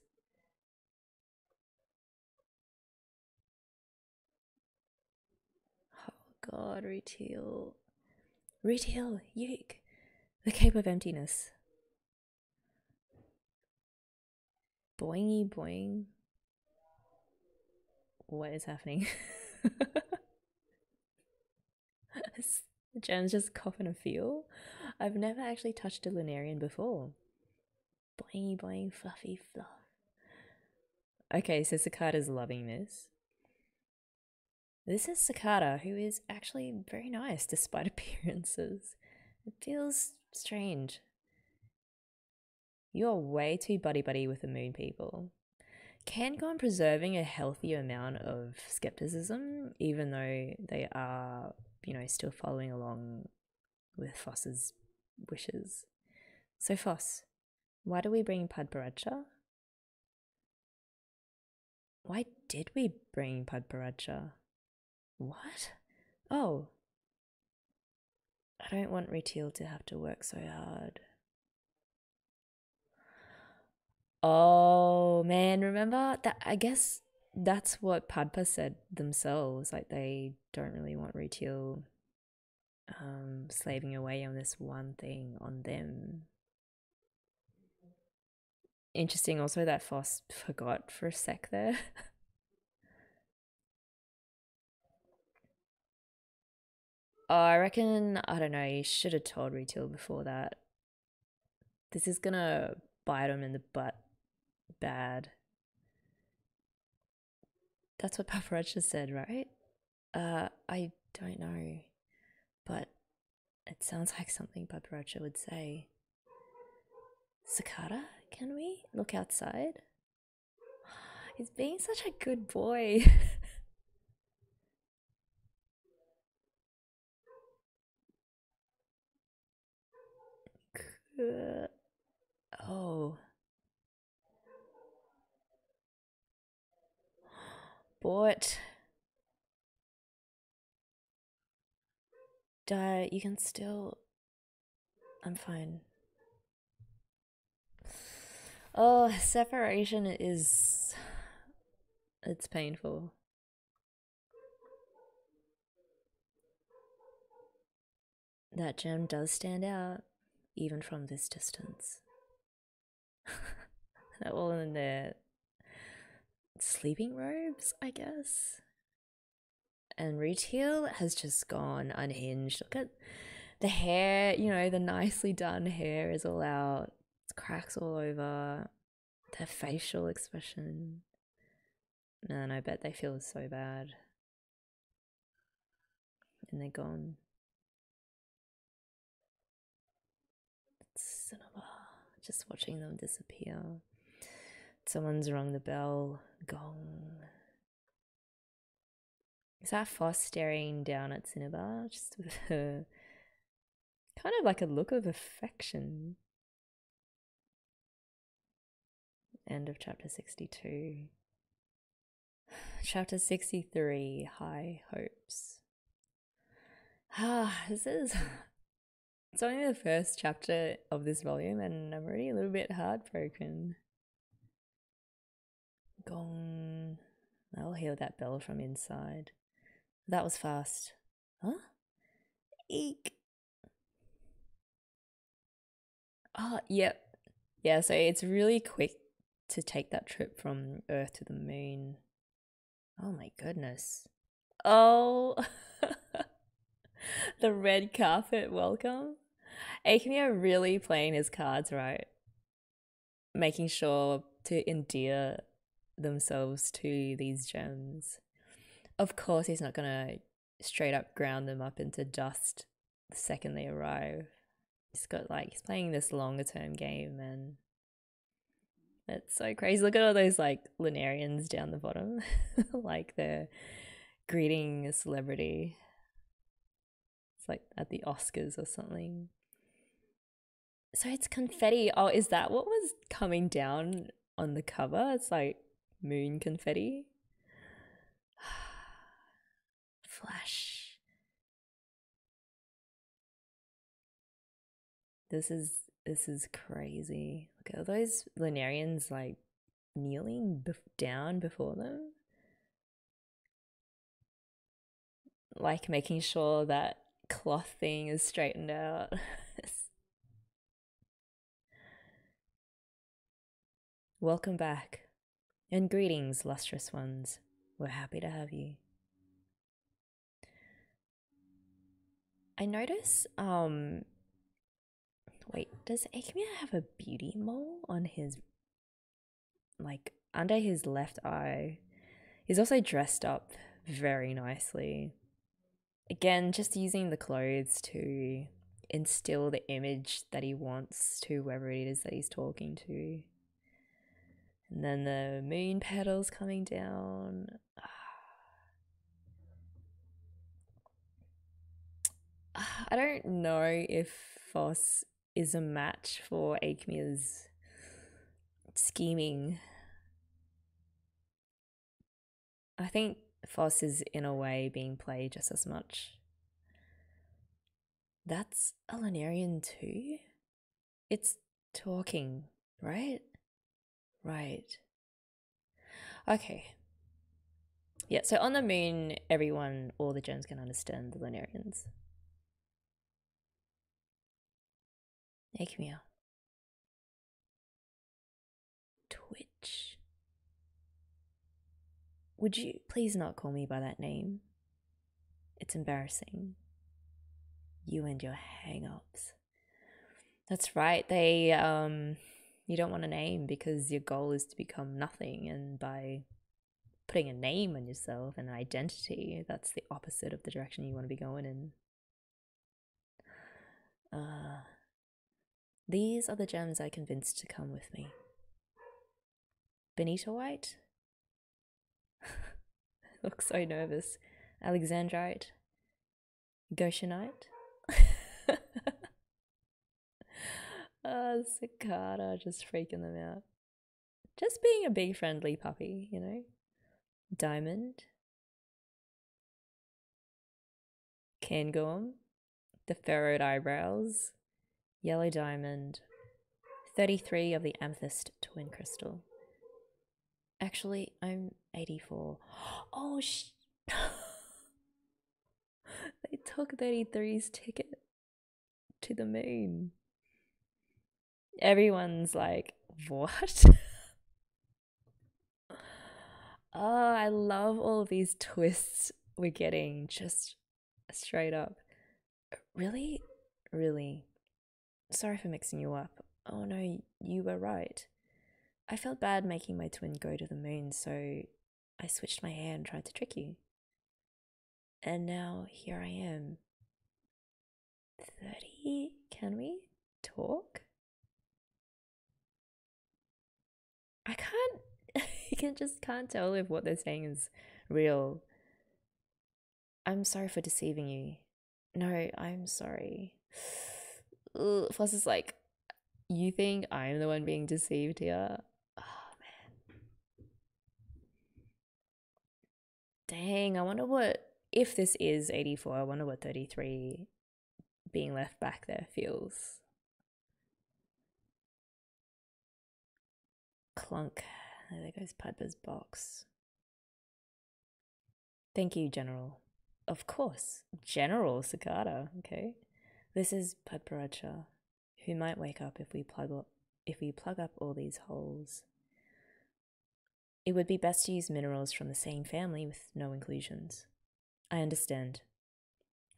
God, Rutile. Rutile, Yuke. The Cape of Emptiness. Boingy boing what is happening? Jen's just coughing a feel. I've never actually touched a Lunarian before. Boingy boing fluffy fluff. Okay, so Sakata's loving this. This is Sakata, who is actually very nice despite appearances. It feels strange. You're way too buddy buddy with the moon people can go on preserving a healthy amount of skepticism, even though they are, you know, still following along with Phos's wishes. So, Phos, why do we bring Padparadscha? Why did we bring Padparadscha? What? Oh. I don't want Rutile to have to work so hard. Oh man, remember that? I guess that's what Padpa said themselves. Like they don't really want Rutile um, slaving away on this one thing on them. Interesting also that Phos forgot for a sec there. oh, I reckon, I don't know, you should have told Rutile before that. This is gonna bite him in the butt bad. That's what Padparadscha said, right? Uh, I don't know, but it sounds like something Padparadscha would say. Sakata, can we look outside? He's being such a good boy. Uh, oh. But die you can still I'm fine. Oh, separation is it's painful. that gem does stand out, even from this distance. They're all in their sleeping robes, I guess. And Rutile has just gone unhinged. Look at the hair, you know, the nicely done hair is all out. It's cracks all over. Their facial expression. Man, I bet they feel so bad. And they're gone. It's cinema. Just watching them disappear. Someone's rung the bell. Gong. Is that Phos staring down at Cinnabar just with her kind of like a look of affection? End of chapter 62. Chapter 63 High Hopes. Ah, this is. It's only the first chapter of this volume, and I'm already a little bit heartbroken. Gong. I'll hear that bell from inside. That was fast. Huh? Eek. Oh, yep. Yeah, so it's really quick to take that trip from Earth to the moon. Oh my goodness. Oh, the red carpet welcome. Aechmea really playing his cards right, making sure to endear themselves to these gems. Of course, he's not gonna straight up ground them up into dust the second they arrive. He's got like he's playing this longer term game, and that's so crazy. Look at all those like Lunarians down the bottom, like they're greeting a celebrity. Like at the Oscars or something. So it's confetti. Oh, is that what was coming down on the cover? It's like moon confetti. Flash. This is this is crazy. Look at those Lunarians like kneeling down before them. Like making sure that cloth thing is straightened out. Welcome back, and greetings, lustrous ones. We're happy to have you. I notice, um, wait, does Aechmea have a beauty mole on his, like, under his left eye? He's also dressed up very nicely. Again, just using the clothes to instill the image that he wants to whoever it is that he's talking to. And then the moon petals coming down. I don't know if Phos is a match for Aechmea's scheming. I think Phos is in a way being played just as much. That's a Lunarian too? It's talking, right? Right. Okay. Yeah, so on the moon, everyone, all the gems can understand the Lunarians. Aechmea. Twitch. Would you please not call me by that name? It's embarrassing. You and your hang ups. That's right, they um you don't want a name because your goal is to become nothing and by putting a name on yourself and an identity that's the opposite of the direction you want to be going in uh, these are the gems i convinced to come with me benitoite looks so nervous alexandrite goshenite Uh, Cicada just freaking them out. Just being a big friendly puppy, you know? Diamond. Cairngorm. The furrowed eyebrows. Yellow diamond. 33 of the amethyst twin crystal. Actually, I'm 84. Oh, sh- they took 33's ticket. to the moon. Everyone's like, what? oh, I love all these twists we're getting just straight up. Really? Really? Sorry for mixing you up. Oh no, you were right. I felt bad making my twin go to the moon, so I switched my hair and tried to trick you. And now here I am. 30? Can we talk? I can't, I can just can't tell if what they're saying is real. I'm sorry for deceiving you. No, I'm sorry. Ugh, Phos is like, you think I'm the one being deceived here? Oh man. Dang, I wonder what if this is 84, I wonder what 33 being left back there feels. Clunk. There goes Piper's box. Thank you, General. Of course, General Cicada. Okay, this is Padparadscha, who might wake up if we plug up, if we plug up all these holes. It would be best to use minerals from the same family with no inclusions. I understand.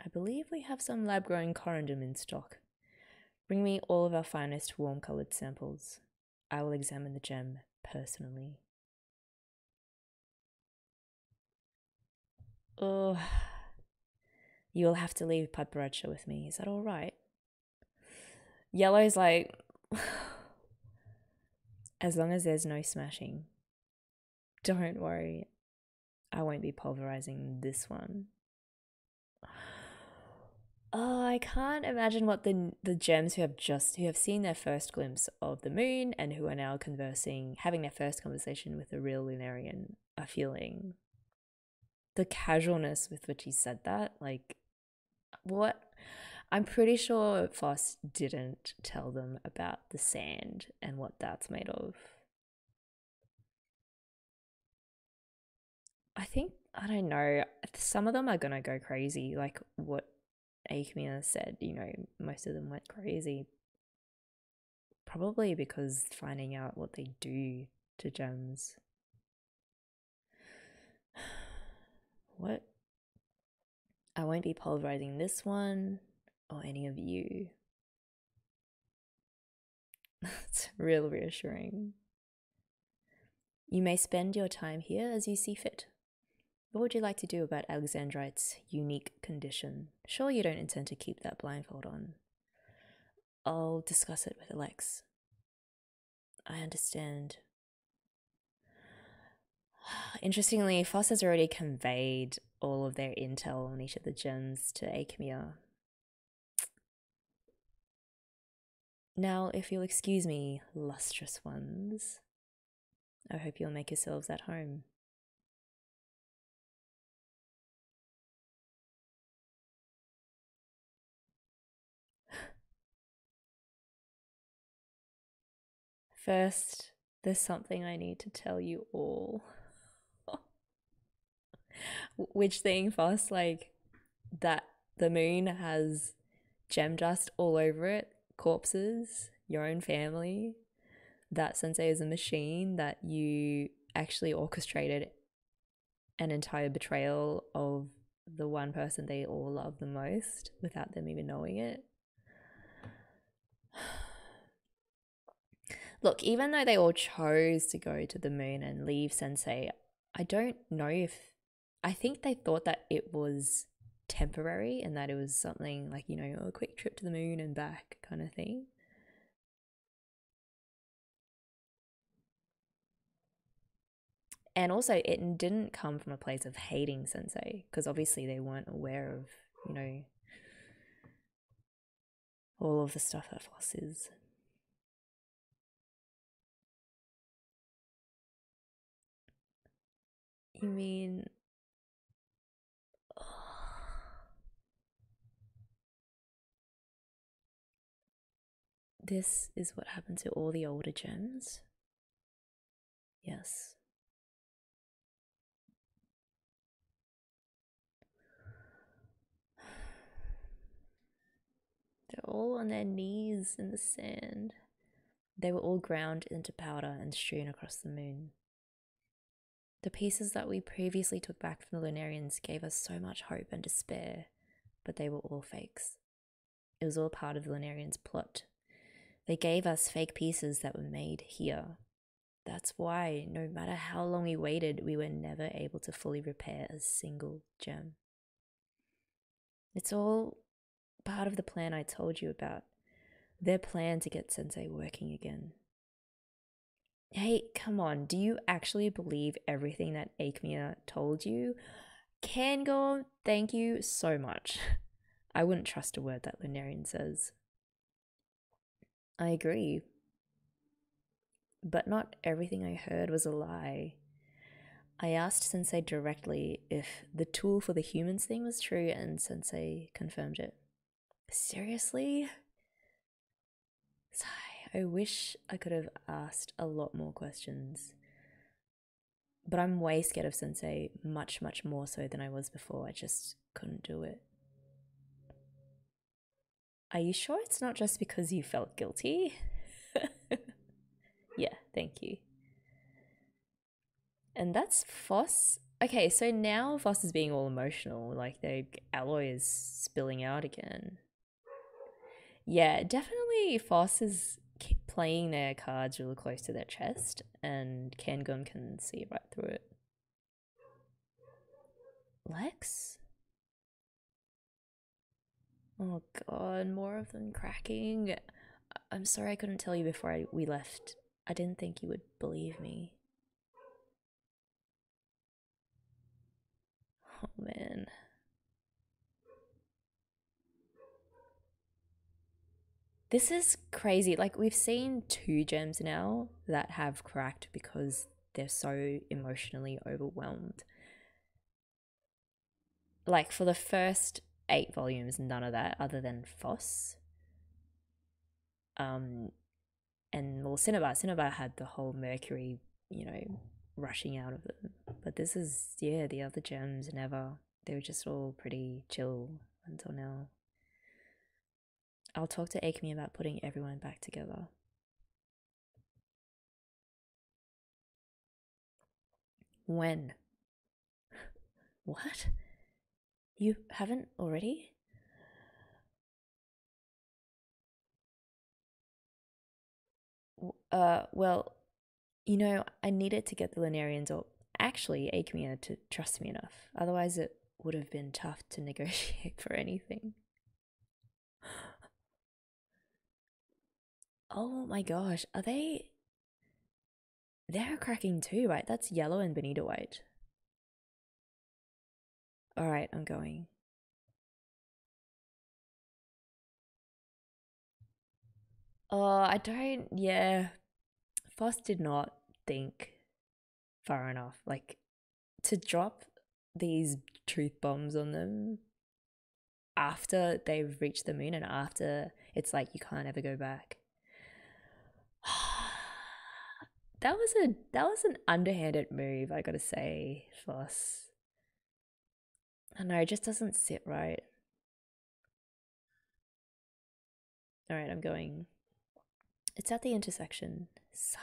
I believe we have some lab grown corundum in stock. Bring me all of our finest warm coloured samples. I will examine the gem personally. Oh, you will have to leave Padparadscha with me. Is that all right? Yellow's like, as long as there's no smashing. Don't worry, I won't be pulverizing this one. Oh, I can't imagine what the the gems who have just who have seen their first glimpse of the moon and who are now conversing, having their first conversation with a real Lunarian are feeling. The casualness with which he said that, like, what? I'm pretty sure Phos didn't tell them about the sand and what that's made of. I think I don't know. Some of them are gonna go crazy, like what Aechmea said. You know, most of them went crazy. Probably because finding out what they do to gems. What? I won't be pulverizing this one or any of you. That's real reassuring. You may spend your time here as you see fit. What would you like to do about Alexandrite's unique condition? Sure, you don't intend to keep that blindfold on. I'll discuss it with Alex. I understand. Interestingly, Phos has already conveyed all of their intel on each of the gems to Aechmea. Now, if you'll excuse me, lustrous ones, I hope you'll make yourselves at home. First, there's something I need to tell you all. Which thing first? Like that the moon has gem dust all over it, corpses, your own family. That sensei is a machine that you actually orchestrated an entire betrayal of the one person they all love the most without them even knowing it. Look, even though they all chose to go to the moon and leave Sensei, I don't know if I think they thought that it was temporary and that it was something like, you know, a quick trip to the moon and back kind of thing. And also, it didn't come from a place of hating Sensei, because obviously they weren't aware of, you know, all of the stuff that Phos is. You mean. This is what happened to all the older gems? Yes. They're all on their knees in the sand. They were all ground into powder and strewn across the moon. The pieces that we previously took back from the Lunarians gave us so much hope and despair, but they were all fakes. It was all part of the Lunarians' plot. They gave us fake pieces that were made here. That's why, no matter how long we waited, we were never able to fully repair a single gem. It's all part of the plan I told you about. Their plan to get Sensei working again. Hey, come on, do you actually believe everything that Aechmea told you? Cairngorm, thank you so much. I wouldn't trust a word that Lunarian says. I agree. But not everything I heard was a lie. I asked Sensei directly if the tool for the humans thing was true, and Sensei confirmed it. Seriously? Sigh. I wish I could have asked a lot more questions. But I'm way scared of Sensei, much, much more so than I was before. I just couldn't do it. Are you sure it's not just because you felt guilty? yeah, thank you. And that's Phos. Okay, so now Phos is being all emotional, like the alloy is spilling out again. Yeah, definitely Phos is playing their cards really close to their chest, and Cairngorm can see right through it. Lex? Oh god, more of them cracking. I'm sorry I couldn't tell you before I, we left. I didn't think you would believe me. Oh man. This is crazy. Like, we've seen two gems now that have cracked because they're so emotionally overwhelmed. Like, for the first eight volumes, none of that other than Phos. Um, and well, Cinnabar, Cinnabar had the whole Mercury, you know, rushing out of them. But this is, yeah, the other gems never. They were just all pretty chill until now. I'll talk to Aechmea about putting everyone back together. When? What? You haven't already? Uh, well, you know, I needed to get the Lunarians, or actually Aechmea, to trust me enough. Otherwise, it would have been tough to negotiate for anything. Oh my gosh, are they? They're cracking too, right? That's yellow and bonita white. Alright, I'm going. Oh, I don't. Yeah. Phos did not think far enough. Like, to drop these truth bombs on them after they've reached the moon and after it's like you can't ever go back. that was a that was an underhanded move, I gotta say, Phos. I know, it just doesn't sit right. Alright, I'm going. It's at the intersection. Sigh.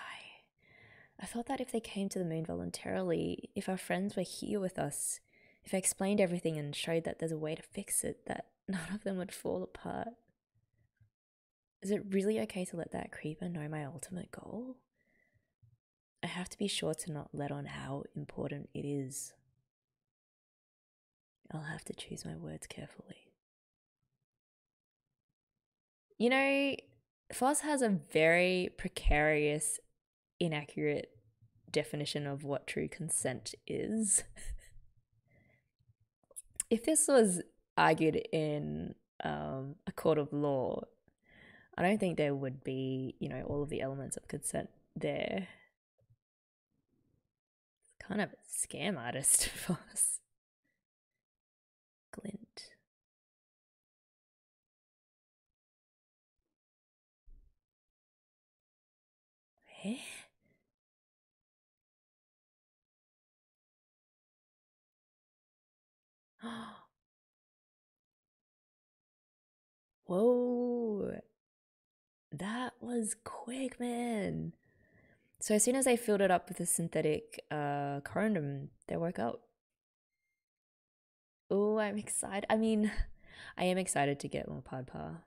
I thought that if they came to the moon voluntarily, if our friends were here with us, if I explained everything and showed that there's a way to fix it, that none of them would fall apart. Is it really okay to let that creeper know my ultimate goal? I have to be sure to not let on how important it is. I'll have to choose my words carefully. You know, Phos has a very precarious, inaccurate definition of what true consent is. if this was argued in um, a court of law, I don't think there would be, you know, all of the elements of consent there. It's kind of a scam artist for us. Glint. Eh? Whoa. That was quick, man. So as soon as they filled it up with a synthetic uh, corundum, they woke up. Oh, I'm excited. I mean, I am excited to get more Padpa.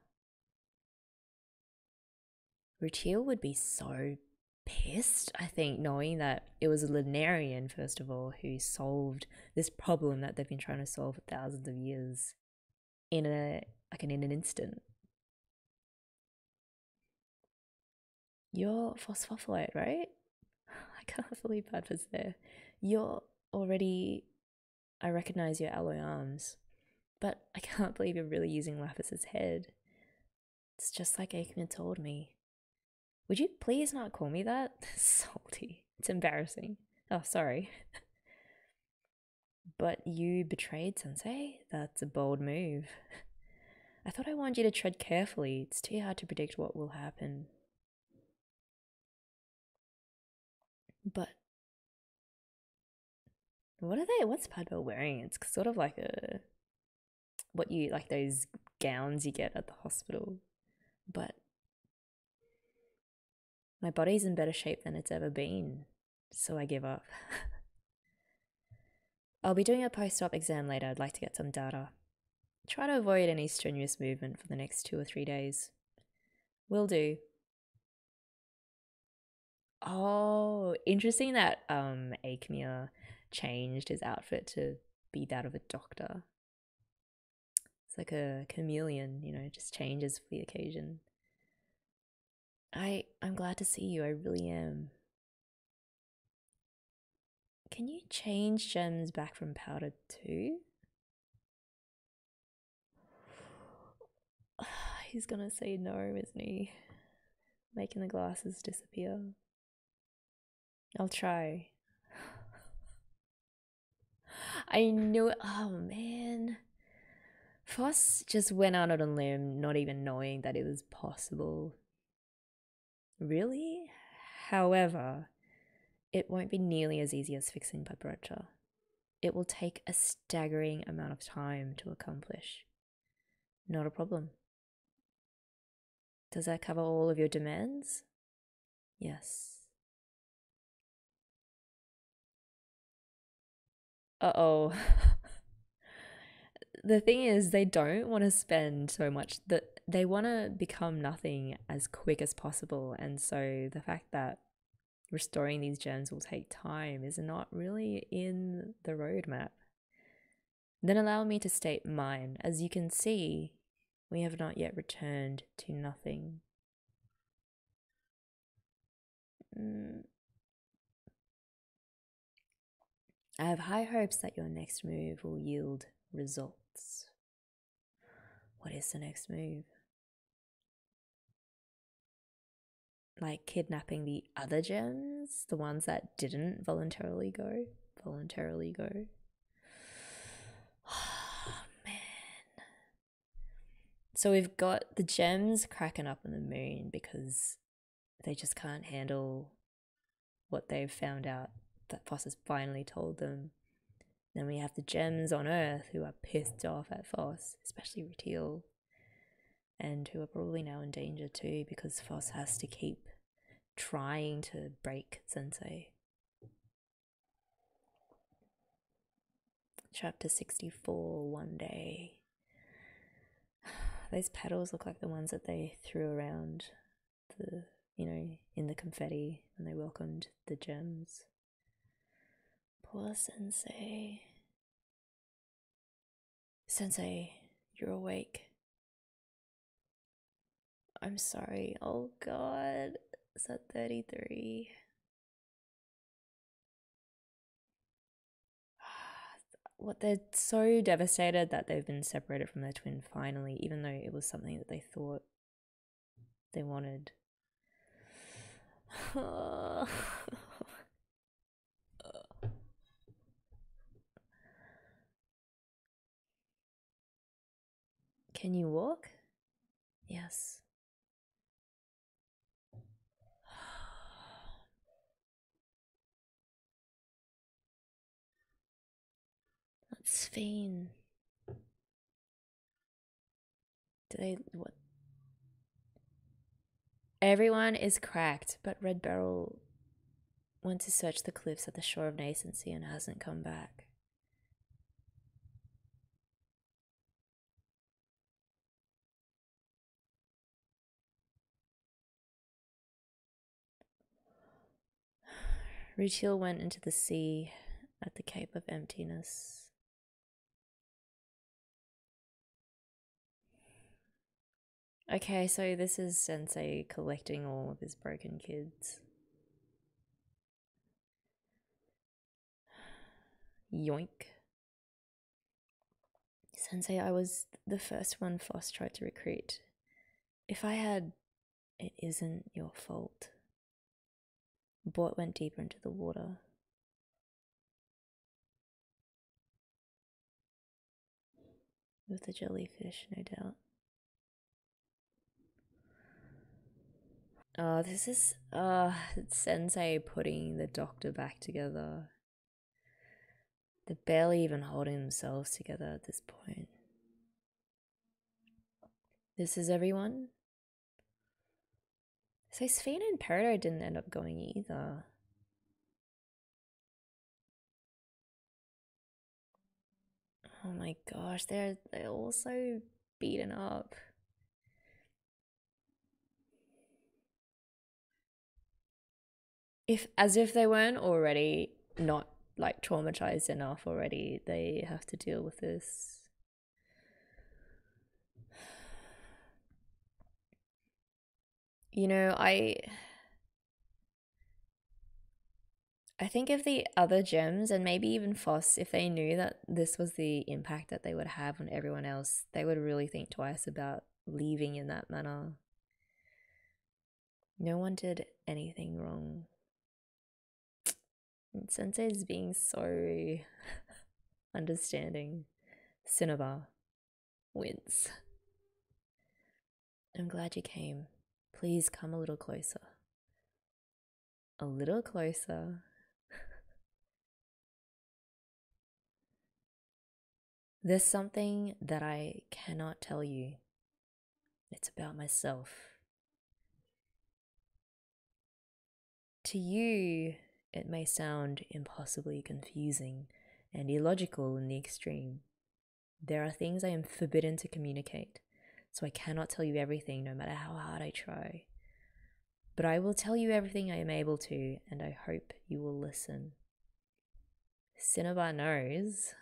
Rutile would be so pissed, I think, knowing that it was a Lunarian, first of all, who solved this problem that they've been trying to solve for thousands of years in a like in an instant. You're phosphophyllite, right? I can't believe that was there. You're already I recognize your alloy arms, but I can't believe you're really using Lapis's head. It's just like Aechmea told me. Would you please not call me that? Salty. It's embarrassing. Oh, sorry. but you betrayed Sensei? That's a bold move. I thought I wanted you to tread carefully. It's too hard to predict what will happen. But what are they? What's Padpa wearing? It's sort of like a what you like those gowns you get at the hospital, but my body's in better shape than it's ever been, so I give up. I'll be doing a post op exam later. I'd like to get some data. Try to avoid any strenuous movement for the next two or three days. Will do. Oh, interesting that um changed his outfit to be that of a doctor. It's like a chameleon, you know, just changes for the occasion. I I'm glad to see you. I really am. Can you change gems back from powder too? He's gonna say no, isn't he? Making the glasses disappear. I'll try. I knew. Oh man. Phos just went out on a limb, not even knowing that it was possible. Really? However, it won't be nearly as easy as fixing Padparadscha. It will take a staggering amount of time to accomplish. Not a problem. Does that cover all of your demands? Yes. Uh oh. the thing is, they don't want to spend so much that they want to become nothing as quick as possible. And so the fact that restoring these gems will take time is not really in the roadmap. Then allow me to state mine. As you can see, we have not yet returned to nothing. Mm. I have high hopes that your next move will yield results. What is the next move? Like kidnapping the other gems, the ones that didn't voluntarily go, voluntarily go. Oh, man. So we've got the gems cracking up on the moon because they just can't handle what they've found out that Phos has finally told them. Then we have the gems on Earth who are pissed off at Phos, especially Rutile, and who are probably now in danger too because Foss has to keep trying to break Sensei. Chapter 64 One Day. Those petals look like the ones that they threw around the, you know, in the confetti when they welcomed the gems. Poor Sensei. Sensei, you're awake. I'm sorry. Oh god. Is that 33? What they're so devastated that they've been separated from their twin finally, even though it was something that they thought they wanted. Can you walk? Yes. That's. Do they what? Everyone is cracked, but Red Beryl went to search the cliffs at the shore of Nascency and hasn't come back. Rutile went into the sea at the Cape of Emptiness. Okay, so this is Sensei collecting all of his broken kids. Yoink. Sensei, I was the first one Phos tried to recruit. If I had, it isn't your fault. Bort went deeper into the water. With the jellyfish, no doubt. Oh, this is uh Sensei putting the doctor back together. They're barely even holding themselves together at this point. This is everyone. So Sphene and Peridot didn't end up going either. Oh my gosh, they're they're also beaten up. If as if they weren't already not like traumatized enough already, they have to deal with this. You know, I I think if the other gems and maybe even Phos, if they knew that this was the impact that they would have on everyone else, they would really think twice about leaving in that manner. No one did anything wrong. And Sensei is being so understanding. Cinnabar wins. I'm glad you came. Please come a little closer. A little closer. There's something that I cannot tell you. It's about myself. To you, it may sound impossibly confusing and illogical in the extreme. There are things I am forbidden to communicate, so I cannot tell you everything no matter how hard I try. But I will tell you everything I am able to, and I hope you will listen. Cinnabar knows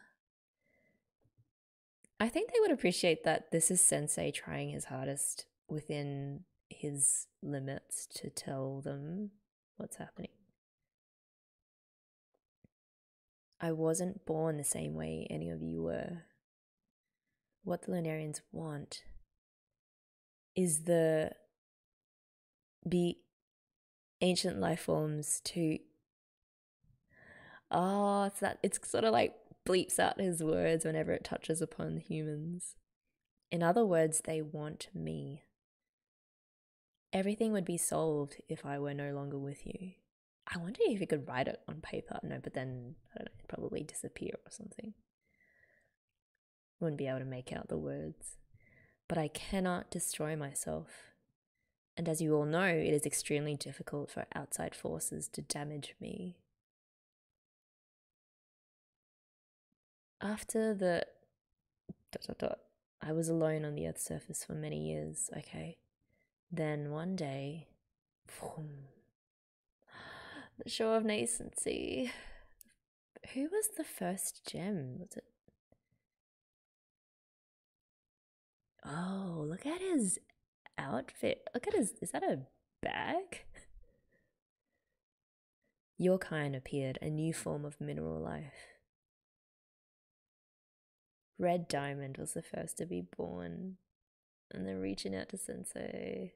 I think they would appreciate that this is Sensei trying his hardest within his limits to tell them what's happening. I wasn't born the same way any of you were. What the Lunarians want is the be ancient life forms to oh it's that it's sort of like bleeps out his words whenever it touches upon humans. In other words, they want me. Everything would be solved if I were no longer with you. I wonder if you could write it on paper. No, but then, I don't know, it'd probably disappear or something. Wouldn't be able to make out the words. But I cannot destroy myself. And as you all know, it is extremely difficult for outside forces to damage me. after the dot, dot, dot, I was alone on the Earth's surface for many years, okay? Then one day, the show of nascency. Who was the first gem? Was it? Oh, look at his outfit. Look at his. Is that a bag? Your kind appeared, a new form of mineral life. Red Diamond was the first to be born. And then reaching out to Sensei.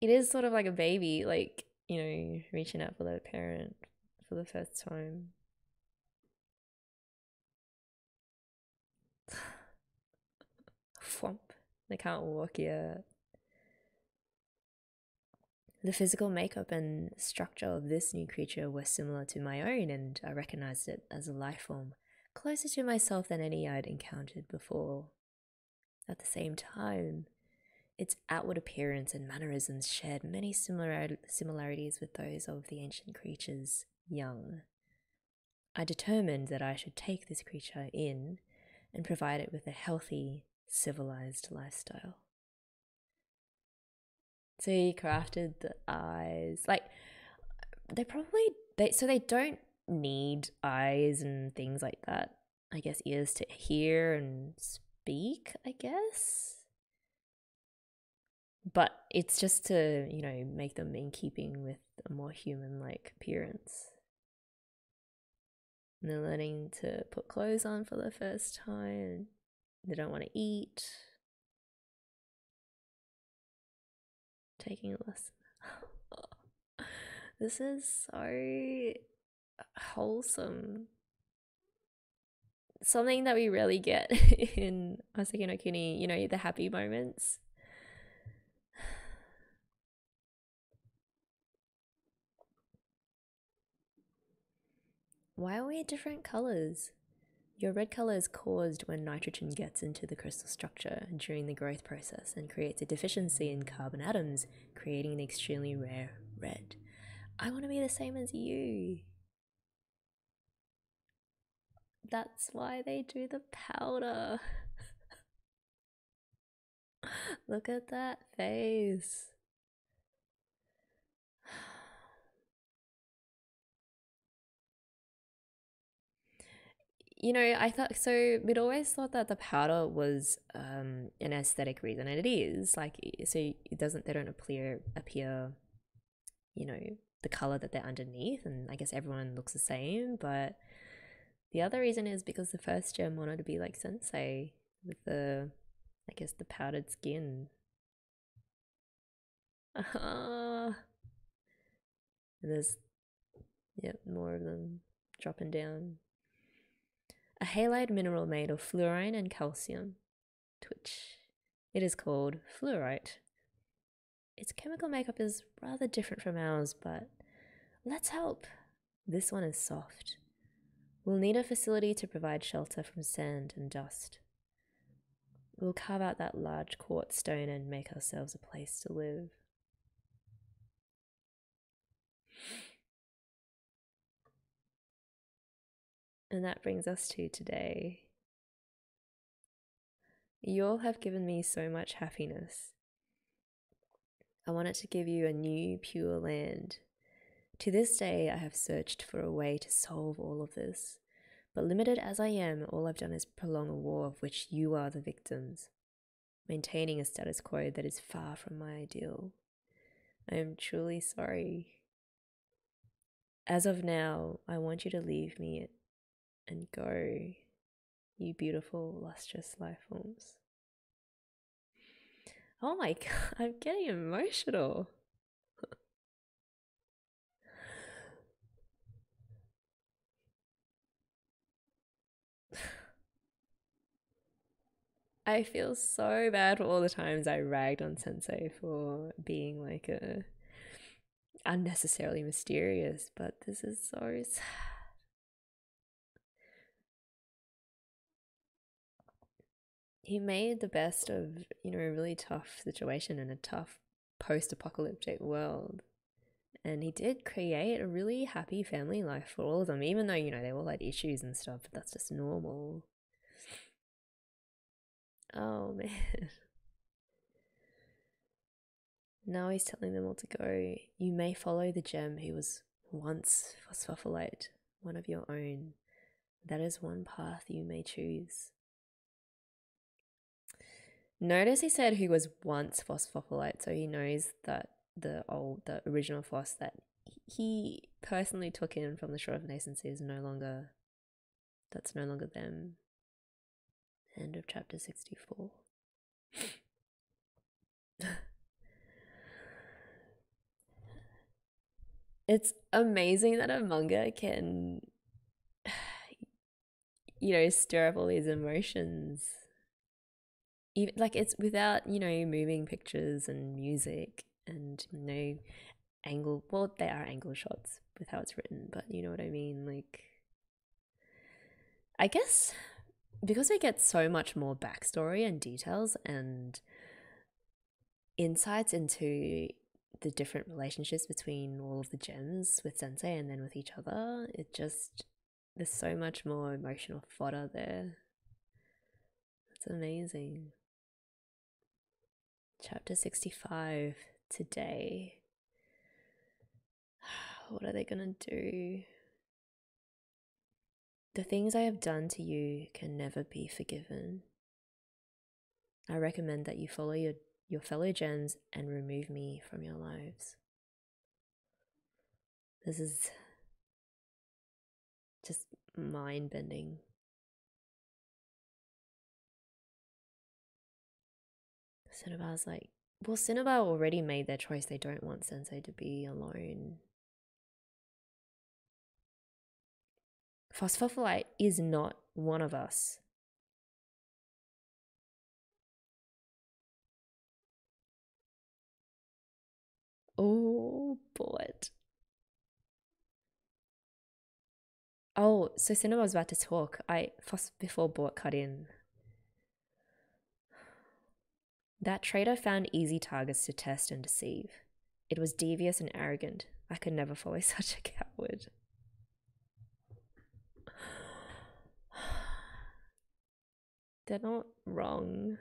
It is sort of like a baby, like, you know, reaching out for their parent for the first time. Flump. They can't walk yet. The physical makeup and structure of this new creature were similar to my own, and I recognized it as a life form closer to myself than any I'd encountered before. At the same time, its outward appearance and mannerisms shared many similar similarities with those of the ancient creatures young. I determined that I should take this creature in and provide it with a healthy, civilized lifestyle. So he crafted the eyes. Like they probably they so they don't need eyes and things like that. I guess ears to hear and speak, I guess. But it's just to, you know, make them in keeping with a more human like appearance. And they're learning to put clothes on for the first time. They don't want to eat. Taking a lesson. this is so wholesome. Something that we really get in Houseki no Kuni, you know, the happy moments. Why are we different colors? Your red color is caused when nitrogen gets into the crystal structure during the growth process and creates a deficiency in carbon atoms, creating an extremely rare red. I want to be the same as you. That's why they do the powder. Look at that face. You know, I thought so. We'd always thought that the powder was um, an aesthetic reason, and it is. Like, so it doesn't. They don't appear appear, you know, the color that they're underneath, and I guess everyone looks the same. But the other reason is because the first gem wanted to be like Sensei with the, I guess, the powdered skin. Uh-huh. There's, yeah, more of them dropping down a halide mineral made of fluorine and calcium, which it is called fluorite. Its chemical makeup is rather different from ours, but let's help. This one is soft. We'll need a facility to provide shelter from sand and dust. We'll carve out that large quartz stone and make ourselves a place to live. And that brings us to today. You all have given me so much happiness. I wanted to give you a new, pure land. To this day, I have searched for a way to solve all of this, but limited as I am, all I've done is prolong a war of which you are the victims, maintaining a status quo that is far from my ideal. I am truly sorry. As of now, I want you to leave me and go, you beautiful, lustrous life forms. Oh my god, I'm getting emotional. I feel so bad for all the times I ragged on Sensei for being like a unnecessarily mysterious, but this is so sad. He made the best of you know a really tough situation in a tough post-apocalyptic world. And he did create a really happy family life for all of them even though you know they all had issues and stuff but that's just normal. Oh man. Now he's telling them all to go. You may follow the gem who was once phosphophyllite one of your own. That is one path you may choose Notice he said he was once phosphophyllite, so he knows that the old, the original phos that he personally took in from the shore of nascency is no longer, that's no longer them. End of chapter 64. it's amazing that a manga can, you know, stir up all these emotions even like it's without you know moving pictures and music and no angle well they are angle shots with how it's written but you know what i mean like i guess because we get so much more backstory and details and insights into the different relationships between all of the gems with Sensei and then with each other. It just there's so much more emotional fodder there. It's amazing. Chapter 65 today. What are they going to do? The things I have done to you can never be forgiven. I recommend that you follow your, your fellow gems and remove me from your lives. This is just mind bending. Cinnabar's like, well, Cinnabar already made their choice. They don't want Sensei to be alone. Phosphophyllite is not one of us. Oh, but. Oh, so Cinnabar was about to talk. I first before Bort cut in. That traitor found easy targets to test and deceive. It was devious and arrogant. I could never follow such a coward. They're not wrong.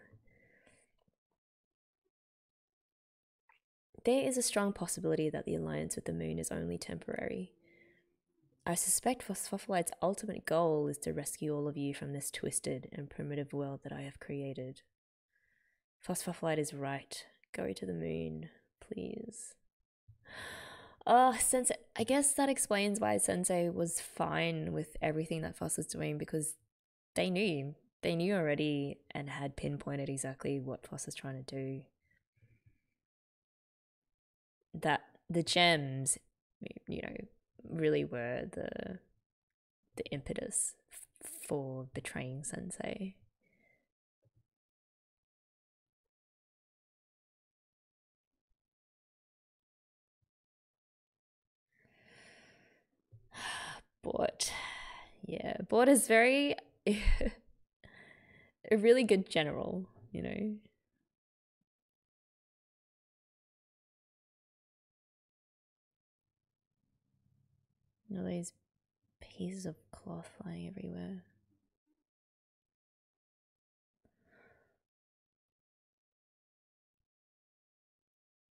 There is a strong possibility that the alliance with the moon is only temporary. I suspect Phosphophyllite's ultimate goal is to rescue all of you from this twisted and primitive world that I have created. Phosphophyllite is right. Go to the moon, please. Ah, oh, Sensei. I guess that explains why Sensei was fine with everything that Phos was doing because they knew. They knew already and had pinpointed exactly what Phos was trying to do. That the gems, you know, really were the the impetus for betraying Sensei. Bort, yeah, Bort is very a really good general, you know. All these pieces of cloth lying everywhere.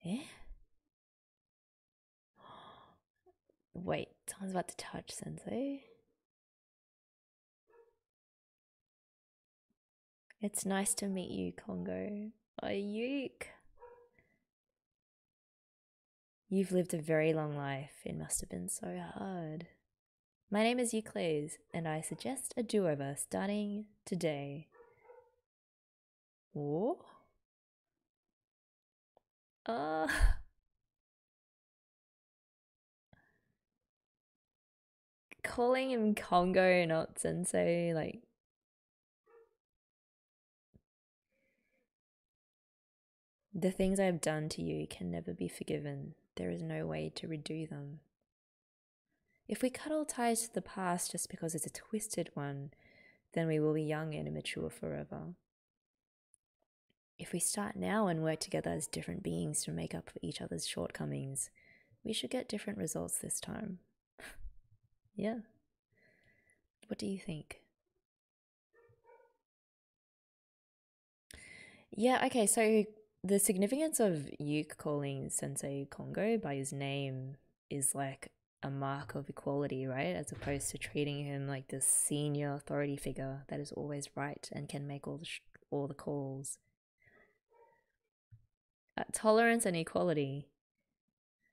Eh? Wait, someone's about to touch Sensei. It's nice to meet you, Kongo. Oh. You've lived a very long life. It must have been so hard. My name is Euclase, and I suggest a do over starting today. Oh? Uh. Calling him Kongo, not Sensei, like. The things I have done to you can never be forgiven there is no way to redo them. If we cut all ties to the past just because it's a twisted one, then we will be young and immature forever. If we start now and work together as different beings to make up for each other's shortcomings, we should get different results this time. Yeah. What do you think? Yeah, okay, so the significance of Yuke calling Sensei Kongo by his name is like a mark of equality, right? As opposed to treating him like this senior authority figure that is always right and can make all the all the calls. Uh, tolerance and equality.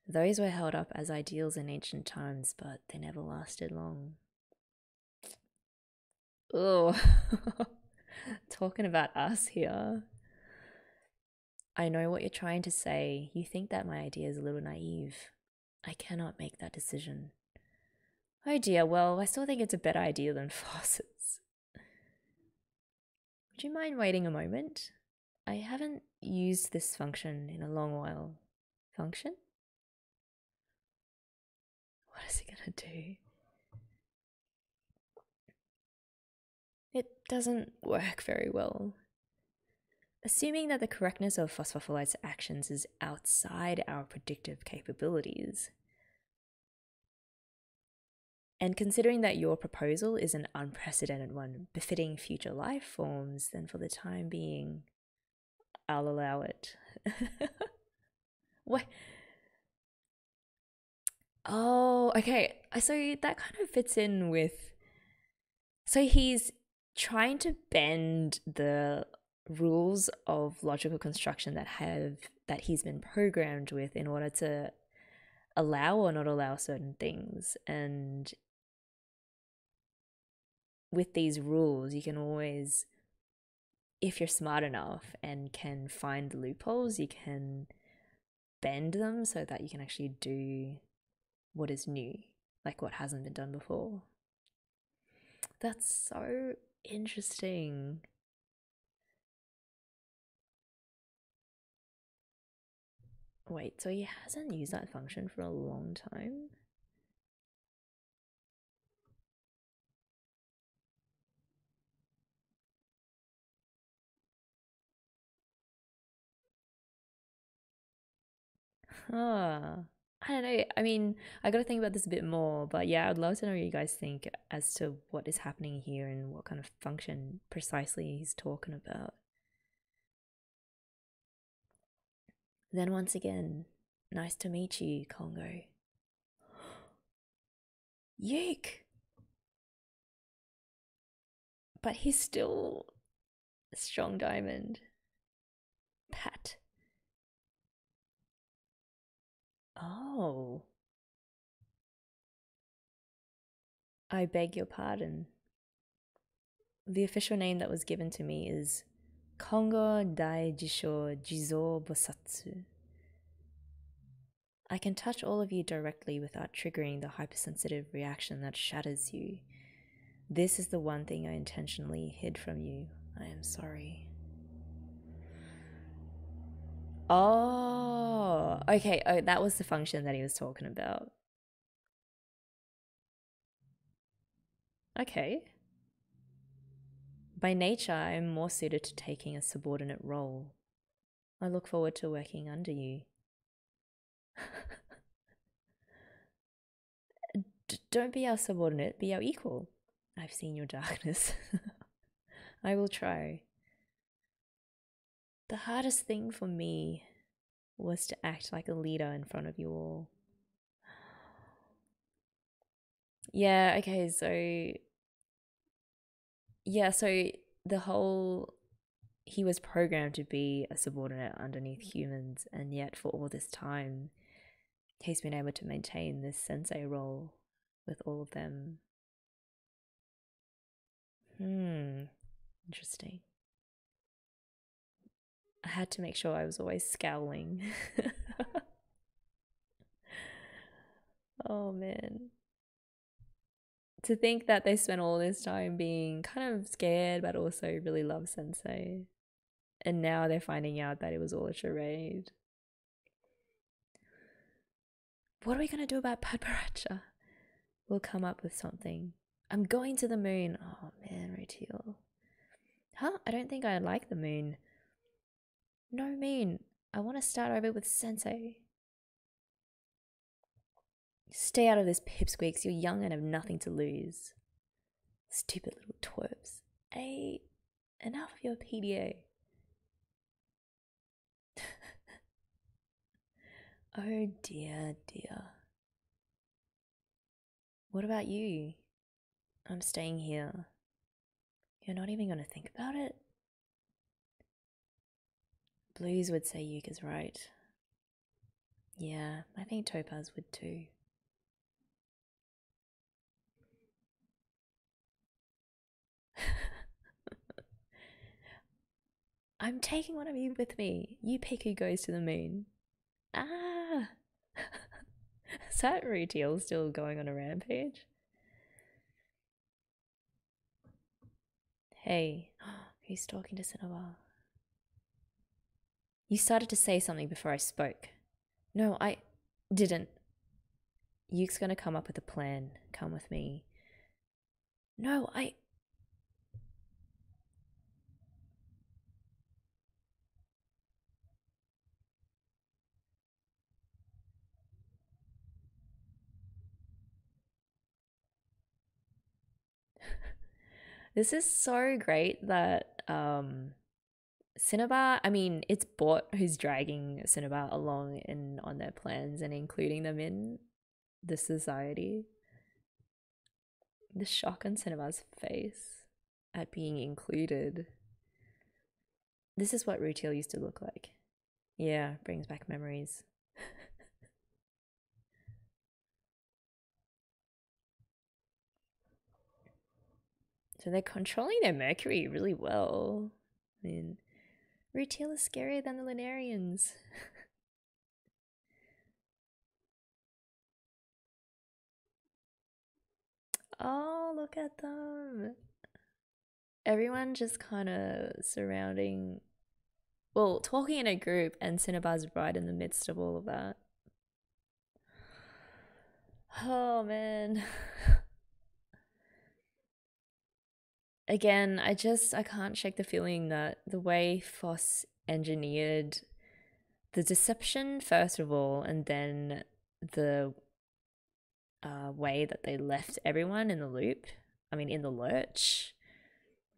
Those were held up as ideals in ancient times, but they never lasted long. Oh, talking about us here. I know what you're trying to say. You think that my idea is a little naive. I cannot make that decision. Oh dear, well, I still think it's a better idea than Phos's. Would you mind waiting a moment? I haven't used this function in a long while. Function? What is it gonna do? It doesn't work very well. assuming that the correctness of phosphophyllite's actions is outside our predictive capabilities. And considering that your proposal is an unprecedented one, befitting future life forms, then for the time being, I'll allow it. what? Oh, okay. I so that kind of fits in with. So he's trying to bend the rules of logical construction that have that he's been programmed with in order to allow or not allow certain things and with these rules you can always if you're smart enough and can find loopholes you can bend them so that you can actually do what is new like what hasn't been done before that's so interesting Wait, so he hasn't used that function for a long time? Huh. I don't know. I mean, I got to think about this a bit more, but yeah, I'd love to know what you guys think as to what is happening here and what kind of function precisely he's talking about. Then once again, nice to meet you, Kongo. Yeek! But he's still a strong diamond. Pat. Oh. I beg your pardon. The official name that was given to me is Kongo Dai Jisho Jizo Bosatsu. I can touch all of you directly without triggering the hypersensitive reaction that shatters you. This is the one thing I intentionally hid from you. I am sorry. Oh, okay. Oh, that was the function that he was talking about. Okay. By nature, I am more suited to taking a subordinate role. I look forward to working under you. D- don't be our subordinate, be our equal. I've seen your darkness. I will try. The hardest thing for me was to act like a leader in front of you all. Yeah, okay, so yeah, so the whole he was programmed to be a subordinate underneath humans, and yet for all this time, he's been able to maintain this sensei role with all of them. Hmm, interesting. I had to make sure I was always scowling. oh man to think that they spent all this time being kind of scared but also really love sensei and now they're finding out that it was all a charade what are we going to do about Padparadscha? We'll come up with something. I'm going to the moon. Oh man, Rutile. Huh? I don't think I like the moon. No mean. I want to start over with Sensei. Stay out of this, pipsqueaks. You're young and have nothing to lose. Stupid little twerps. Hey, enough of your PDA. oh dear, dear. What about you? I'm staying here. You're not even going to think about it? Blues would say Yuka's right. Yeah, I think Topaz would too. I'm taking one of you with me. You pick who goes to the moon. Ah! Is that Rutile still going on a rampage? Hey, who's talking to Cinnabar? You started to say something before I spoke. No, I didn't. Yuke's gonna come up with a plan. Come with me. No, I. this is so great that um Cinnabar, I mean, it's Bort who's dragging Cinnabar along in on their plans and including them in the society. The shock on Cinnabar's face at being included. This is what Rutile used to look like. Yeah, brings back memories. so they're controlling their Mercury really well. I mean, Rutile is scarier than the Lunarians. oh, look at them. Everyone just kind of surrounding, well, talking in a group, and Cinnabar's right in the midst of all of that. Oh man. again, I just I can't shake the feeling that the way Phos engineered the deception first of all, and then the uh, way that they left everyone in the loop. I mean, in the lurch,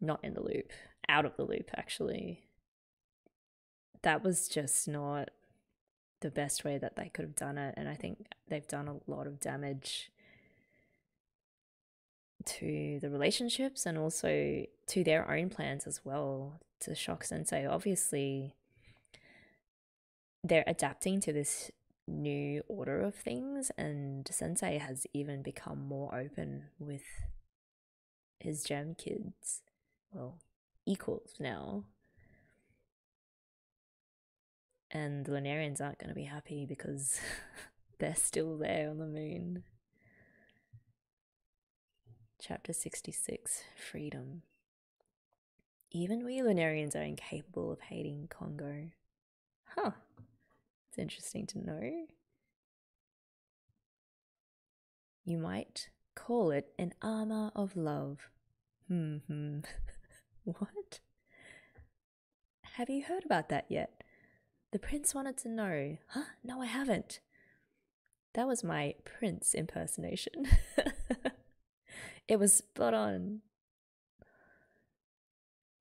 not in the loop, out of the loop actually. That was just not the best way that they could have done it, and I think they've done a lot of damage to the relationships and also to their own plans as well to shock sensei obviously they're adapting to this new order of things and sensei has even become more open with his gem kids well equals now. And the lunarians aren't going to be happy because they're still there on the moon Chapter 66 Freedom. Even we Lunarians are incapable of hating Kongo. Huh. It's interesting to know. You might call it an armor of love. Hmm, hmm. what? Have you heard about that yet? The prince wanted to know. Huh? No, I haven't. That was my prince impersonation. It was spot on.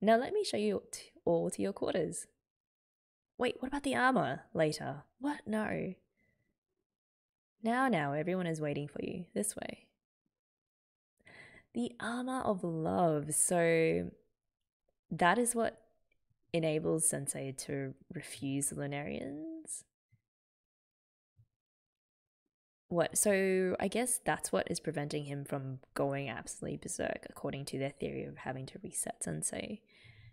Now let me show you all to your quarters. Wait, what about the armor later? What? No. Now, now, everyone is waiting for you. This way. The armor of love. So, that is what enables Sensei to refuse the Lunarians what so i guess that's what is preventing him from going absolutely berserk according to their theory of having to reset sensei.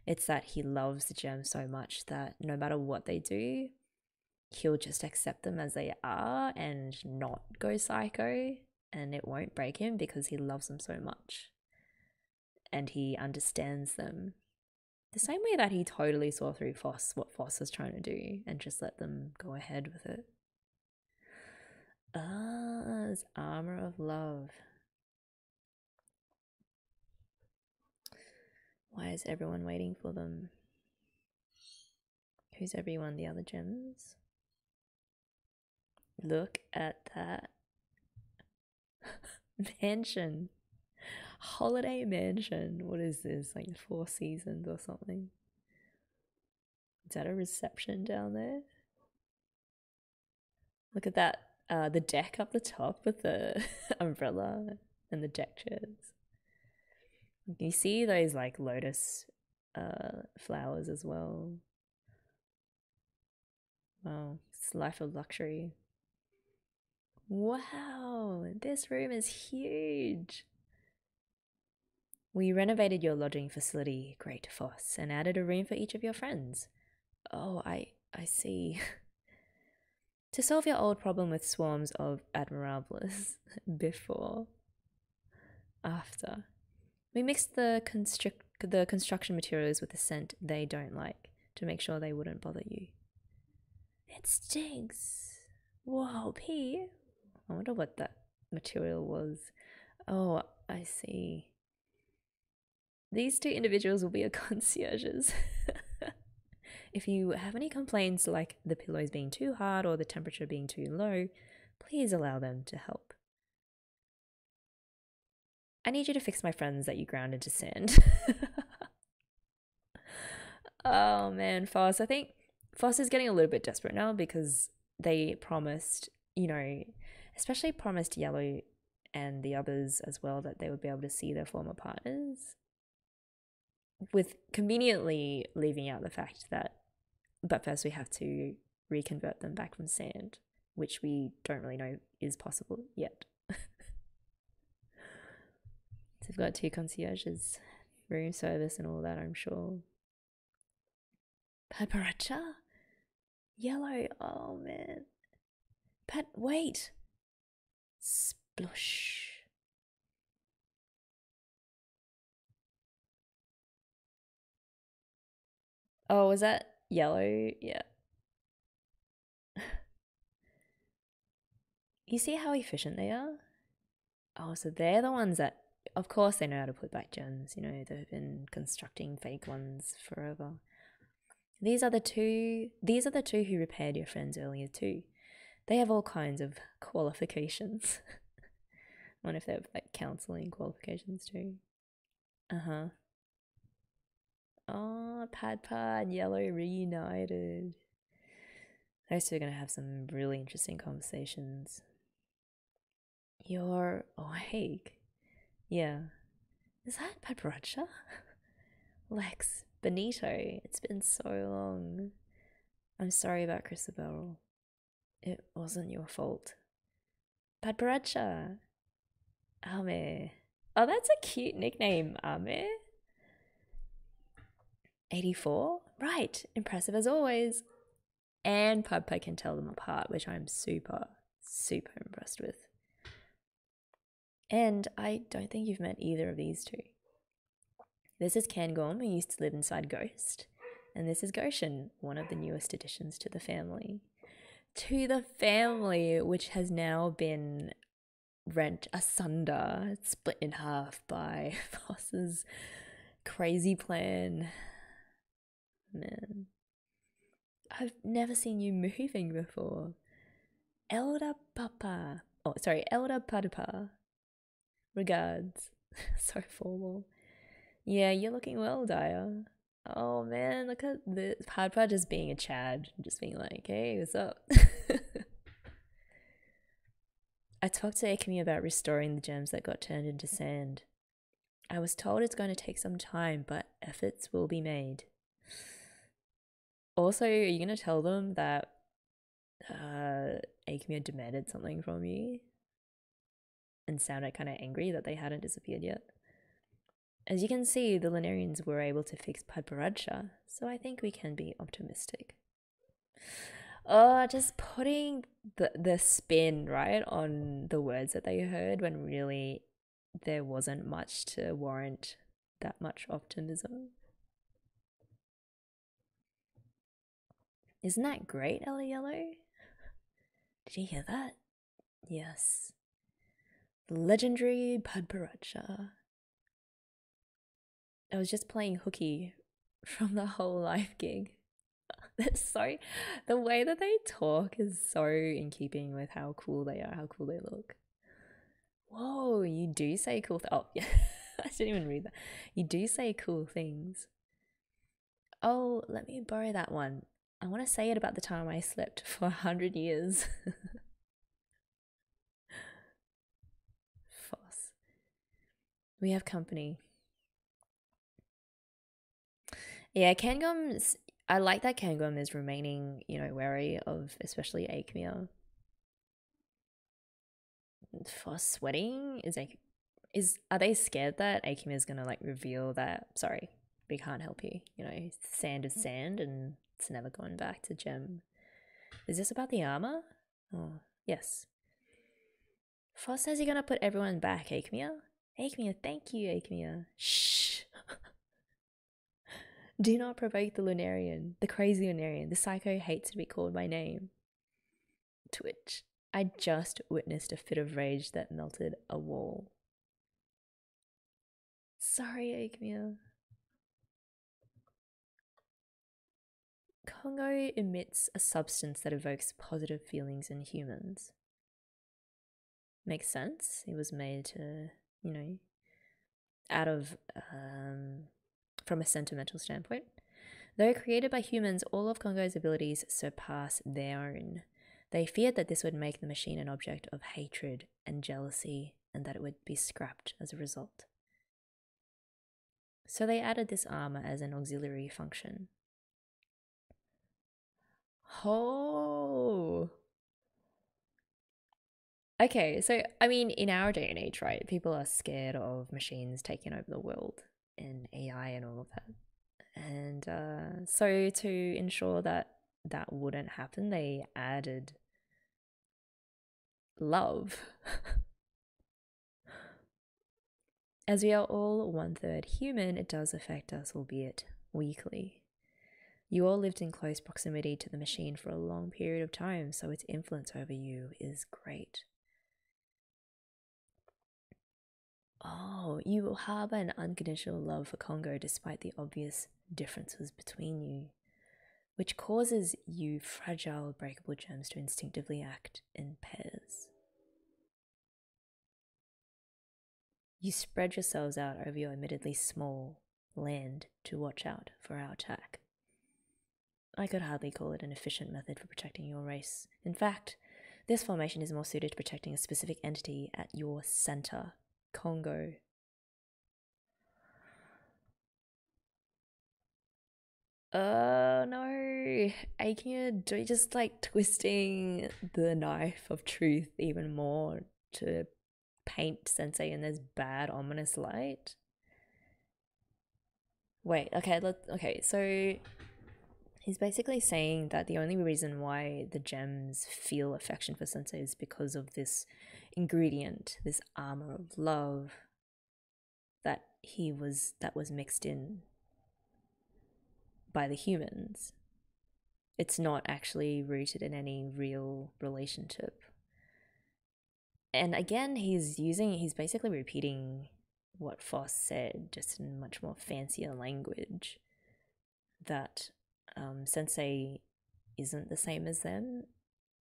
It's that he loves the gems so much that no matter what they do he'll just accept them as they are and not go psycho and it won't break him because he loves them so much. And he understands them the same way that he totally saw through Phos what Phos was trying to do and just let them go ahead with it Ah, armor of love. Why is everyone waiting for them? Who's everyone? The other gems? Look at that mansion. Holiday mansion. What is this? Like four seasons or something? Is that a reception down there? Look at that uh, the deck up the top with the umbrella and the deck chairs. You see those like lotus uh, flowers as well. Wow, it's life of luxury. Wow, this room is huge. We renovated your lodging facility, Great Phos, and added a room for each of your friends. Oh, I I see. to solve your old problem with swarms of admirables before, after. We mixed the, constric- the construction materials with the scent they don't like to make sure they wouldn't bother you. It stinks. Whoa, pee. I wonder what that material was. Oh, I see. These two individuals will be your concierges. If you have any complaints like the pillows being too hard or the temperature being too low, please allow them to help. I need you to fix my friends that you ground into sand. oh man, Phos. I think Phos is getting a little bit desperate now because they promised, you know, especially promised Yellow and the others as well that they would be able to see their former partners. With conveniently leaving out the fact that, but first we have to reconvert them back from sand, which we don't really know is possible yet. so we've got two concierges, room service, and all that, I'm sure. Padparadscha? Yellow, oh man. Pat, wait. Splush. Oh, was that yellow? Yeah. you see how efficient they are? Oh, so they're the ones that, of course, they know how to put back gems. You know, they've been constructing fake ones forever. These are the two. These are the two who repaired your friends earlier too. They have all kinds of qualifications. I wonder if they have like counseling qualifications too. Uh huh. Oh, Pad Pad, Yellow reunited. Those two are gonna have some really interesting conversations. You're awake. Yeah. Is that Padparadscha? Lex, Benito, it's been so long. I'm sorry about Christabel. It wasn't your fault. Padparadscha. Ame. Oh, that's a cute nickname, Ame. 84? Right, impressive as always. And Padpa can tell them apart, which I'm super, super impressed with. And I don't think you've met either of these two. This is Cairngorm, who used to live inside Ghost. And this is Goshen, one of the newest additions to the family. To the family, which has now been rent asunder, split in half by Phos's crazy plan. Man. I've never seen you moving before. Elder Papa. Oh, sorry, Elder Padapa. Regards. so formal. Yeah, you're looking well, Daya. Oh man, look at the Padpa just being a Chad, just being like, hey, what's up? I talked to Aechmea about restoring the gems that got turned into sand. I was told it's going to take some time, but efforts will be made. Also, are you going to tell them that uh, Aechmea demanded something from you and sounded kind of angry that they hadn't disappeared yet? As you can see, the Lunarians were able to fix Padparadscha, so I think we can be optimistic. Oh, just putting the the spin right on the words that they heard when really there wasn't much to warrant that much optimism. Isn't that great, Ella Yellow? Did you hear that? Yes. Legendary Padparadscha. I was just playing hooky from the whole life gig. That's so the way that they talk is so in keeping with how cool they are, how cool they look. Whoa, you do say cool th- oh yeah. I didn't even read that. You do say cool things. Oh, let me borrow that one. I want to say it about the time I slept for a hundred years. Phos. We have company. Yeah, Cairngorm's. I like that Cairngorm is remaining, you know, wary of especially Aechmea. For sweating, is like, is are they scared that Aechmea is gonna like reveal that? Sorry, we can't help you. You know, sand is mm. sand, and it's never going back to gem. Is this about the armor? Oh, yes. Phos says you're gonna put everyone back, Aechmea. Aechmea, thank you, Aechmea. Shh. Do not provoke the Lunarian, the crazy Lunarian. The psycho hates to be called by name. Twitch. I just witnessed a fit of rage that melted a wall. Sorry, Aechmea. Kongo emits a substance that evokes positive feelings in humans. Makes sense. It was made to, you know, out of um, from a sentimental standpoint. Though created by humans, all of Kongo's abilities surpass their own. They feared that this would make the machine an object of hatred and jealousy, and that it would be scrapped as a result. So they added this armor as an auxiliary function. Oh. Okay, so I mean, in our day and age, right, people are scared of machines taking over the world and AI and all of that. And uh, so, to ensure that that wouldn't happen, they added love. As we are all one third human, it does affect us, albeit weakly. You all lived in close proximity to the machine for a long period of time, so its influence over you is great. Oh, you will harbor an unconditional love for Kongo despite the obvious differences between you, which causes you fragile, breakable gems to instinctively act in pairs. You spread yourselves out over your admittedly small land to watch out for our attack. I could hardly call it an efficient method for protecting your race. In fact, this formation is more suited to protecting a specific entity at your center, Kongo. Oh no, Aikid, do you just like twisting the knife of truth even more to paint Sensei in this bad, ominous light? Wait, okay, let okay, so he's basically saying that the only reason why the gems feel affection for Sensei is because of this ingredient, this armor of love that he was that was mixed in by the humans. It's not actually rooted in any real relationship. And again, he's using, he's basically repeating what Phos said, just in much more fancier language. That um, Sensei isn't the same as them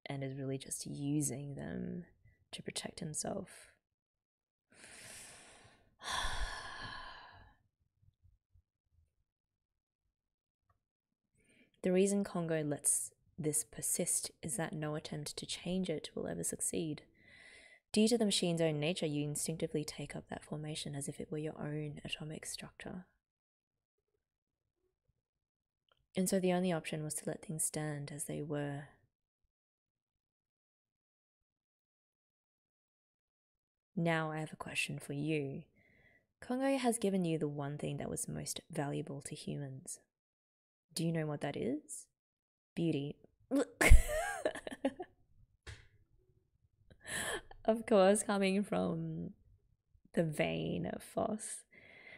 and is really just using them to protect himself. The reason Kongo lets this persist is that no attempt to change it will ever succeed. Due to the machine's own nature, you instinctively take up that formation as if it were your own atomic structure. And so the only option was to let things stand as they were. Now I have a question for you. Kongo has given you the one thing that was most valuable to humans do you know what that is? Beauty. of course, coming from the vein of Phos.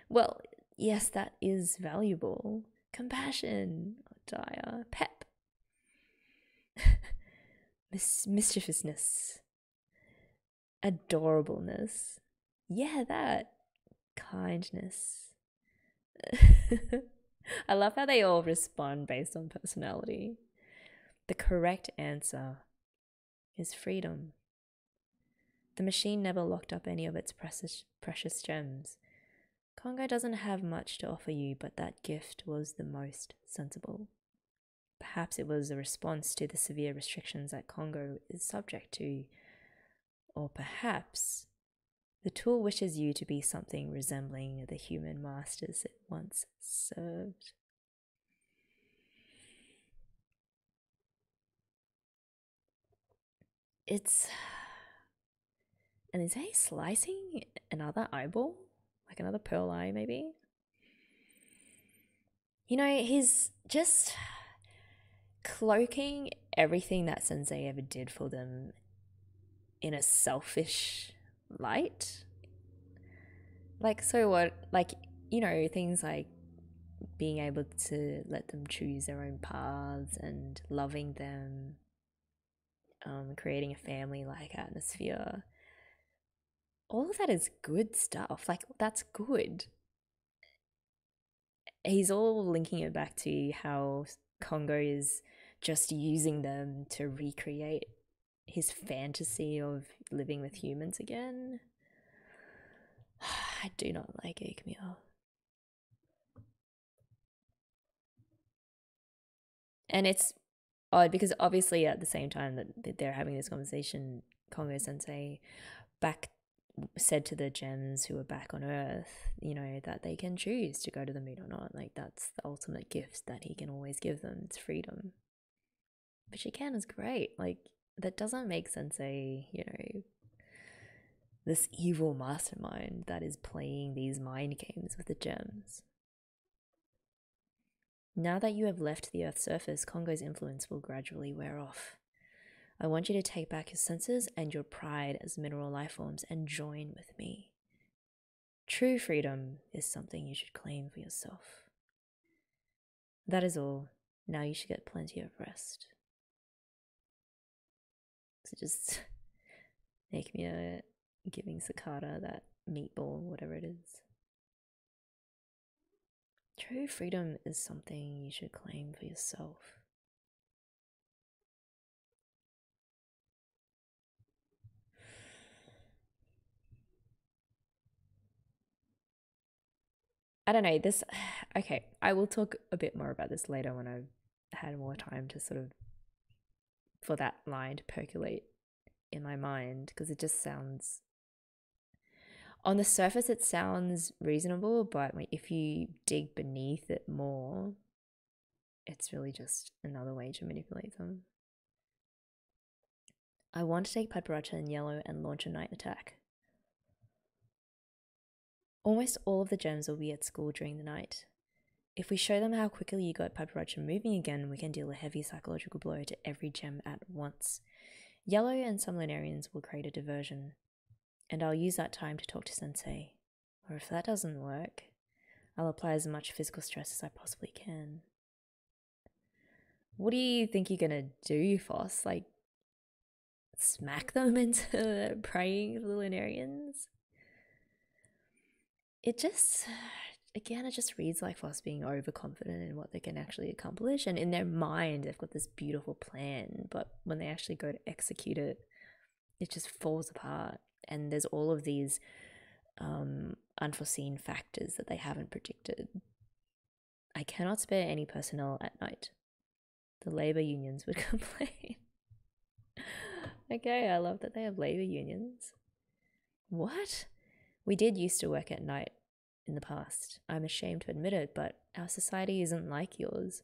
Well, yes, that is valuable. Compassion, dire, pep, Mis- mischievousness, adorableness. Yeah, that. Kindness. I love how they all respond based on personality. The correct answer is freedom. The machine never locked up any of its precious, precious gems. Kongo doesn't have much to offer you, but that gift was the most sensible. Perhaps it was a response to the severe restrictions that Kongo is subject to, or perhaps the tool wishes you to be something resembling the human masters it once served. It's. And is he slicing another eyeball? Like another pearl eye, maybe? You know, he's just cloaking everything that Sensei ever did for them in a selfish light. Like, so what? Like, you know, things like being able to let them choose their own paths and loving them, um, creating a family like atmosphere. All of that is good stuff. Like, that's good. He's all linking it back to how Kongo is just using them to recreate his fantasy of living with humans again. I do not like Aechmea. And it's odd because obviously at the same time that they're having this conversation, Kongo Sensei back said to the gems who are back on Earth, you know, that they can choose to go to the moon or not. Like that's the ultimate gift that he can always give them. It's freedom. But she can is great. Like that doesn't make Sensei, eh, you know, this evil mastermind that is playing these mind games with the gems. Now that you have left the Earth's surface, Kongo's influence will gradually wear off. I want you to take back your senses and your pride as mineral life forms and join with me. True freedom is something you should claim for yourself. That is all. Now you should get plenty of rest. So just make me a giving Sakata that meatball, whatever it is. True freedom is something you should claim for yourself. I don't know. This, okay, I will talk a bit more about this later when I've had more time to sort of, for that line to percolate in my mind because it just sounds on the surface it sounds reasonable but if you dig beneath it more it's really just another way to manipulate them i want to take Padparadscha in yellow and launch a night attack almost all of the gems will be at school during the night if we show them how quickly you got Padparadscha moving again we can deal a heavy psychological blow to every gem at once yellow and some lunarians will create a diversion and I'll use that time to talk to Sensei. Or if that doesn't work, I'll apply as much physical stress as I possibly can. What do you think you're gonna do, Phos? Like, smack them into praying the Lunarians? It just, again, it just reads like Phos being overconfident in what they can actually accomplish. And in their mind, they've got this beautiful plan, but when they actually go to execute it, it just falls apart and there's all of these um, unforeseen factors that they haven't predicted. I cannot spare any personnel at night. The labor unions would complain. okay, I love that they have labor unions. What? We did used to work at night in the past. I'm ashamed to admit it, but our society isn't like yours.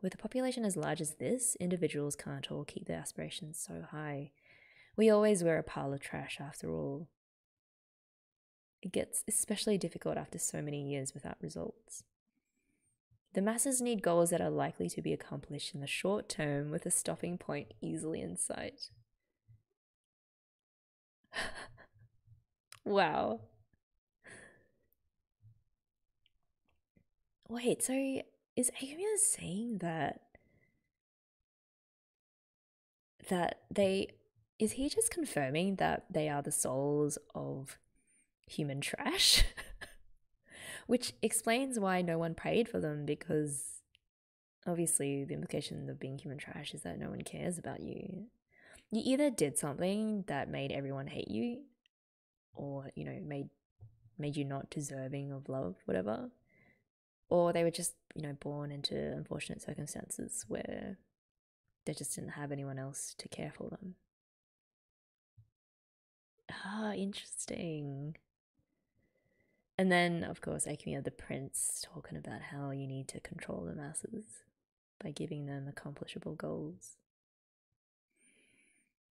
With a population as large as this, individuals can't all keep their aspirations so high. We always wear a pile of trash after all. It gets especially difficult after so many years without results. The masses need goals that are likely to be accomplished in the short term with a stopping point easily in sight. wow. Wait, so is Aechmea saying that that they is he just confirming that they are the souls of human trash? Which explains why no one prayed for them because obviously the implication of being human trash is that no one cares about you. You either did something that made everyone hate you or, you know, made made you not deserving of love, whatever. Or they were just, you know, born into unfortunate circumstances where they just didn't have anyone else to care for them. Ah, interesting. And then, of course, Aechmea the Prince talking about how you need to control the masses by giving them accomplishable goals.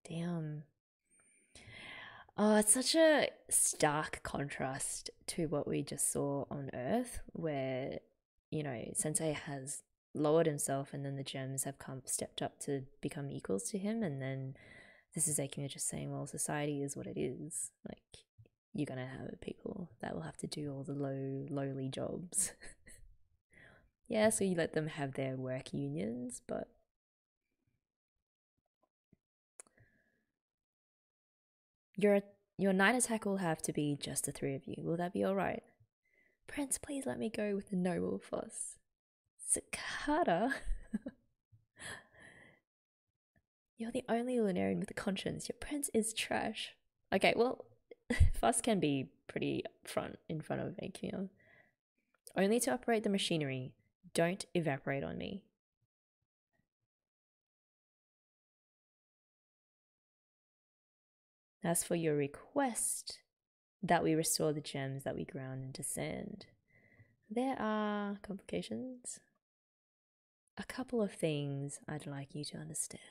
Damn. Oh, it's such a stark contrast to what we just saw on Earth, where, you know, Sensei has lowered himself and then the gems have come stepped up to become equals to him and then this is Aechmea just saying, well, society is what it is. Like, you're going to have people that will have to do all the low, lowly jobs. yeah, so you let them have their work unions, but your your night attack will have to be just the three of you. Will that be all right? Prince, please let me go with the noble Phos. Sakata. You're the only Lunarian with a conscience. Your prince is trash. Okay, well, Phos can be pretty front in front of Aechmea. Only to operate the machinery. Don't evaporate on me. As for your request that we restore the gems that we ground into sand, there are complications. A couple of things I'd like you to understand.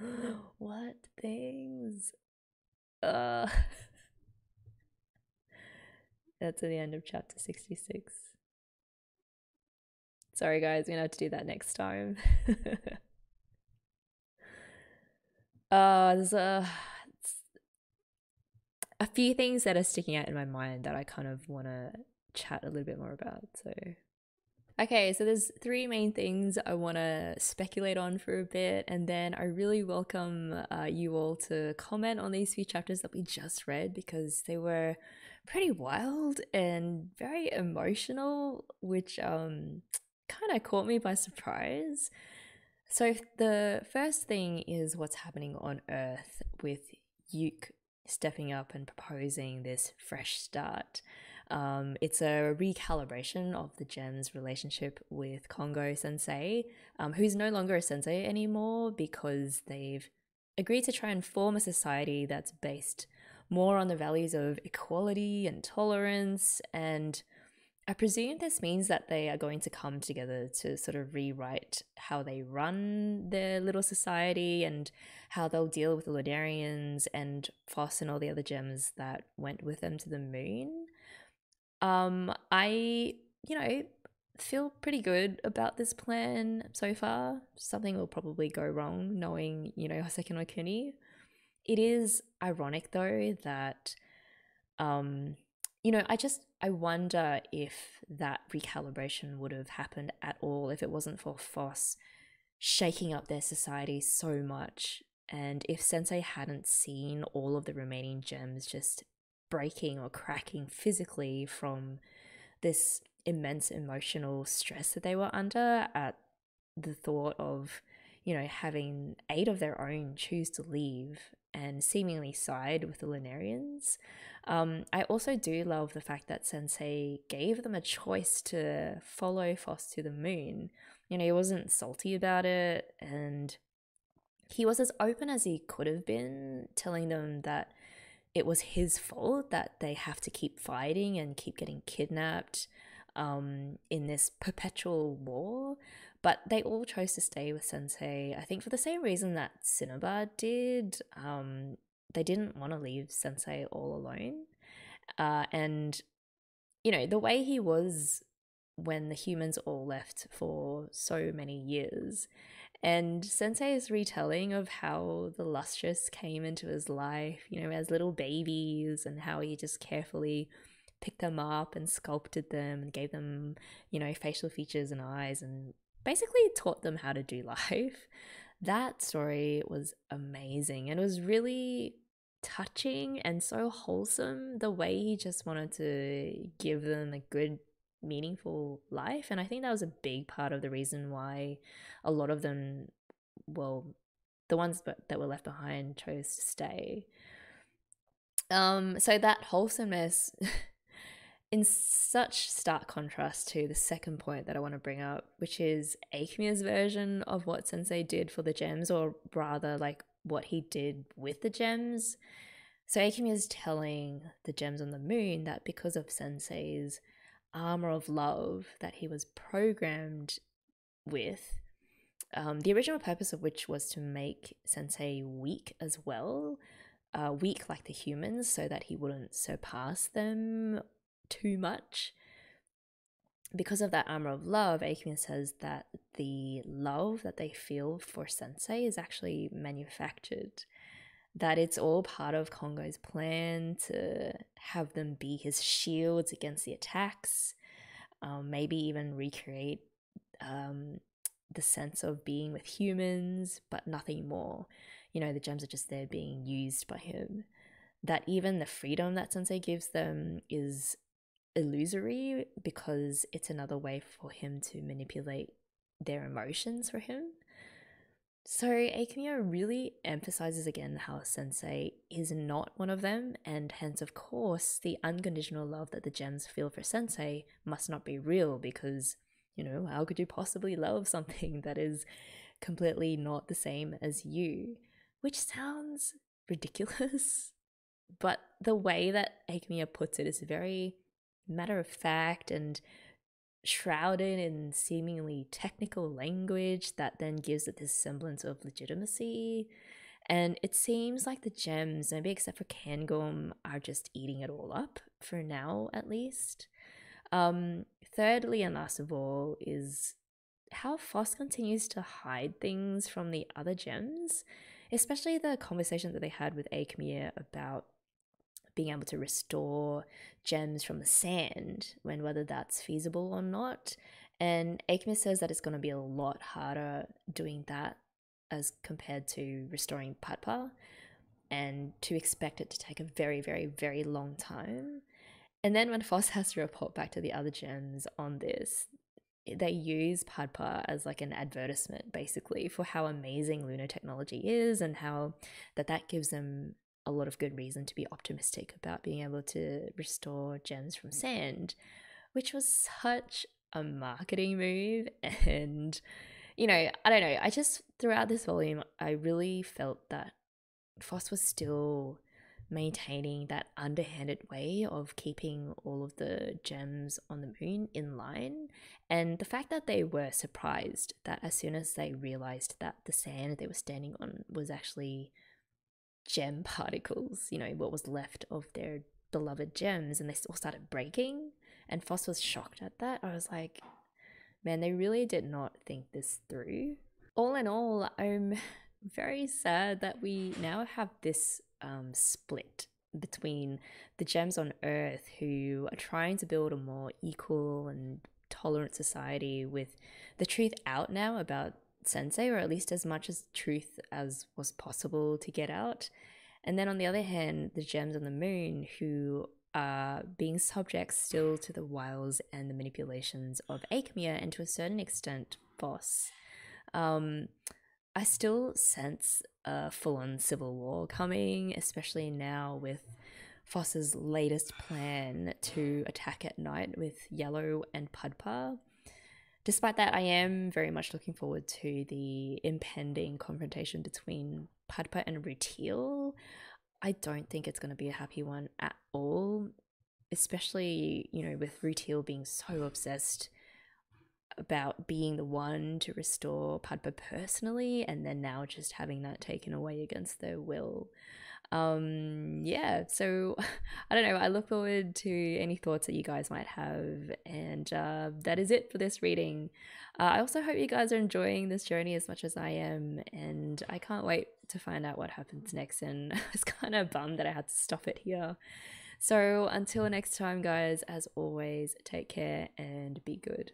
what things? Uh, that's at the end of chapter 66. Sorry, guys, we're gonna have to do that next time. uh, there's a, a few things that are sticking out in my mind that I kind of want to chat a little bit more about. So, okay, so there's three main things I want to speculate on for a bit, and then I really welcome uh, you all to comment on these few chapters that we just read because they were pretty wild and very emotional, which um kind of caught me by surprise. So the first thing is what's happening on Earth with Yuke stepping up and proposing this fresh start. Um, it's a recalibration of the gem's relationship with Kongo Sensei, um, who's no longer a sensei anymore because they've agreed to try and form a society that's based more on the values of equality and tolerance. And I presume this means that they are going to come together to sort of rewrite how they run their little society and how they'll deal with the Lunarians and Phos and all the other gems that went with them to the moon. Um, I, you know, feel pretty good about this plan so far. Something will probably go wrong knowing, you know, Houseki no Kuni. It is ironic though that um you know, I just I wonder if that recalibration would have happened at all if it wasn't for Phos shaking up their society so much and if Sensei hadn't seen all of the remaining gems just breaking or cracking physically from this immense emotional stress that they were under at the thought of, you know, having eight of their own choose to leave and seemingly side with the Lunarians. Um, I also do love the fact that Sensei gave them a choice to follow Phos to the moon. You know, he wasn't salty about it, and he was as open as he could have been, telling them that it was his fault that they have to keep fighting and keep getting kidnapped um, in this perpetual war. But they all chose to stay with Sensei, I think for the same reason that Cinnabar did. Um, they didn't want to leave Sensei all alone. Uh, and, you know, the way he was when the humans all left for so many years, and Sensei's retelling of how the lustrous came into his life, you know, as little babies, and how he just carefully picked them up and sculpted them and gave them, you know, facial features and eyes and basically taught them how to do life. That story was amazing and it was really touching and so wholesome the way he just wanted to give them a good meaningful life. And I think that was a big part of the reason why a lot of them, well, the ones that were left behind chose to stay. Um, so that wholesomeness, in such stark contrast to the second point that I want to bring up, which is Aechmea's version of what Sensei did for the gems, or rather, like what he did with the gems. So Aechmea is telling the gems on the moon that because of Sensei's armor of love that he was programmed with, um, the original purpose of which was to make Sensei weak as well, uh, weak like the humans, so that he wouldn't surpass them too much. Because of that armor of love, Aechmea says that the love that they feel for Sensei is actually manufactured that it's all part of Kongo's plan to have them be his shields against the attacks, um, maybe even recreate um, the sense of being with humans, but nothing more. You know, the gems are just there being used by him. That even the freedom that Sensei gives them is illusory because it's another way for him to manipulate their emotions for him. So, Aechmea really emphasizes again how Sensei is not one of them, and hence, of course, the unconditional love that the gems feel for Sensei must not be real because, you know, how could you possibly love something that is completely not the same as you? Which sounds ridiculous, but the way that Aechmea puts it is very matter of fact and shrouded in seemingly technical language that then gives it this semblance of legitimacy. And it seems like the gems, maybe except for Cairngorm, are just eating it all up, for now at least. Um, thirdly, and last of all, is how Phos continues to hide things from the other gems, especially the conversation that they had with Aechmea about being able to restore gems from the sand when whether that's feasible or not. And Aechmea says that it's going to be a lot harder doing that as compared to restoring Padpa and to expect it to take a very, very, very long time. And then when Phos has to report back to the other gems on this, they use Padpa as like an advertisement basically for how amazing lunar technology is and how that that gives them a lot of good reason to be optimistic about being able to restore gems from sand, which was such a marketing move. And, you know, I don't know, I just, throughout this volume, I really felt that Phos was still maintaining that underhanded way of keeping all of the gems on the moon in line. And the fact that they were surprised that as soon as they realized that the sand they were standing on was actually gem particles, you know, what was left of their beloved gems, and they all started breaking. And Phos was shocked at that. I was like, man, they really did not think this through. All in all, I'm very sad that we now have this um, split between the gems on Earth who are trying to build a more equal and tolerant society with the truth out now about sensei, or at least as much as truth as was possible to get out. And then on the other hand, the gems on the moon, who are being subject still to the wiles and the manipulations of Aechmea and to a certain extent Phos. Um, I still sense a full on civil war coming, especially now with Phos's latest plan to attack at night with Yellow and Padpa. Despite that, I am very much looking forward to the impending confrontation between Padpa and Rutile. I don't think it's going to be a happy one at all, especially, you know, with Rutile being so obsessed about being the one to restore Padpa personally and then now just having that taken away against their will um yeah so i don't know i look forward to any thoughts that you guys might have and uh, that is it for this reading. Uh, i also hope you guys are enjoying this journey as much as i am and i can't wait to find out what happens next and i was kind of bummed that i had to stop it here. So until next time guys as always take care and be good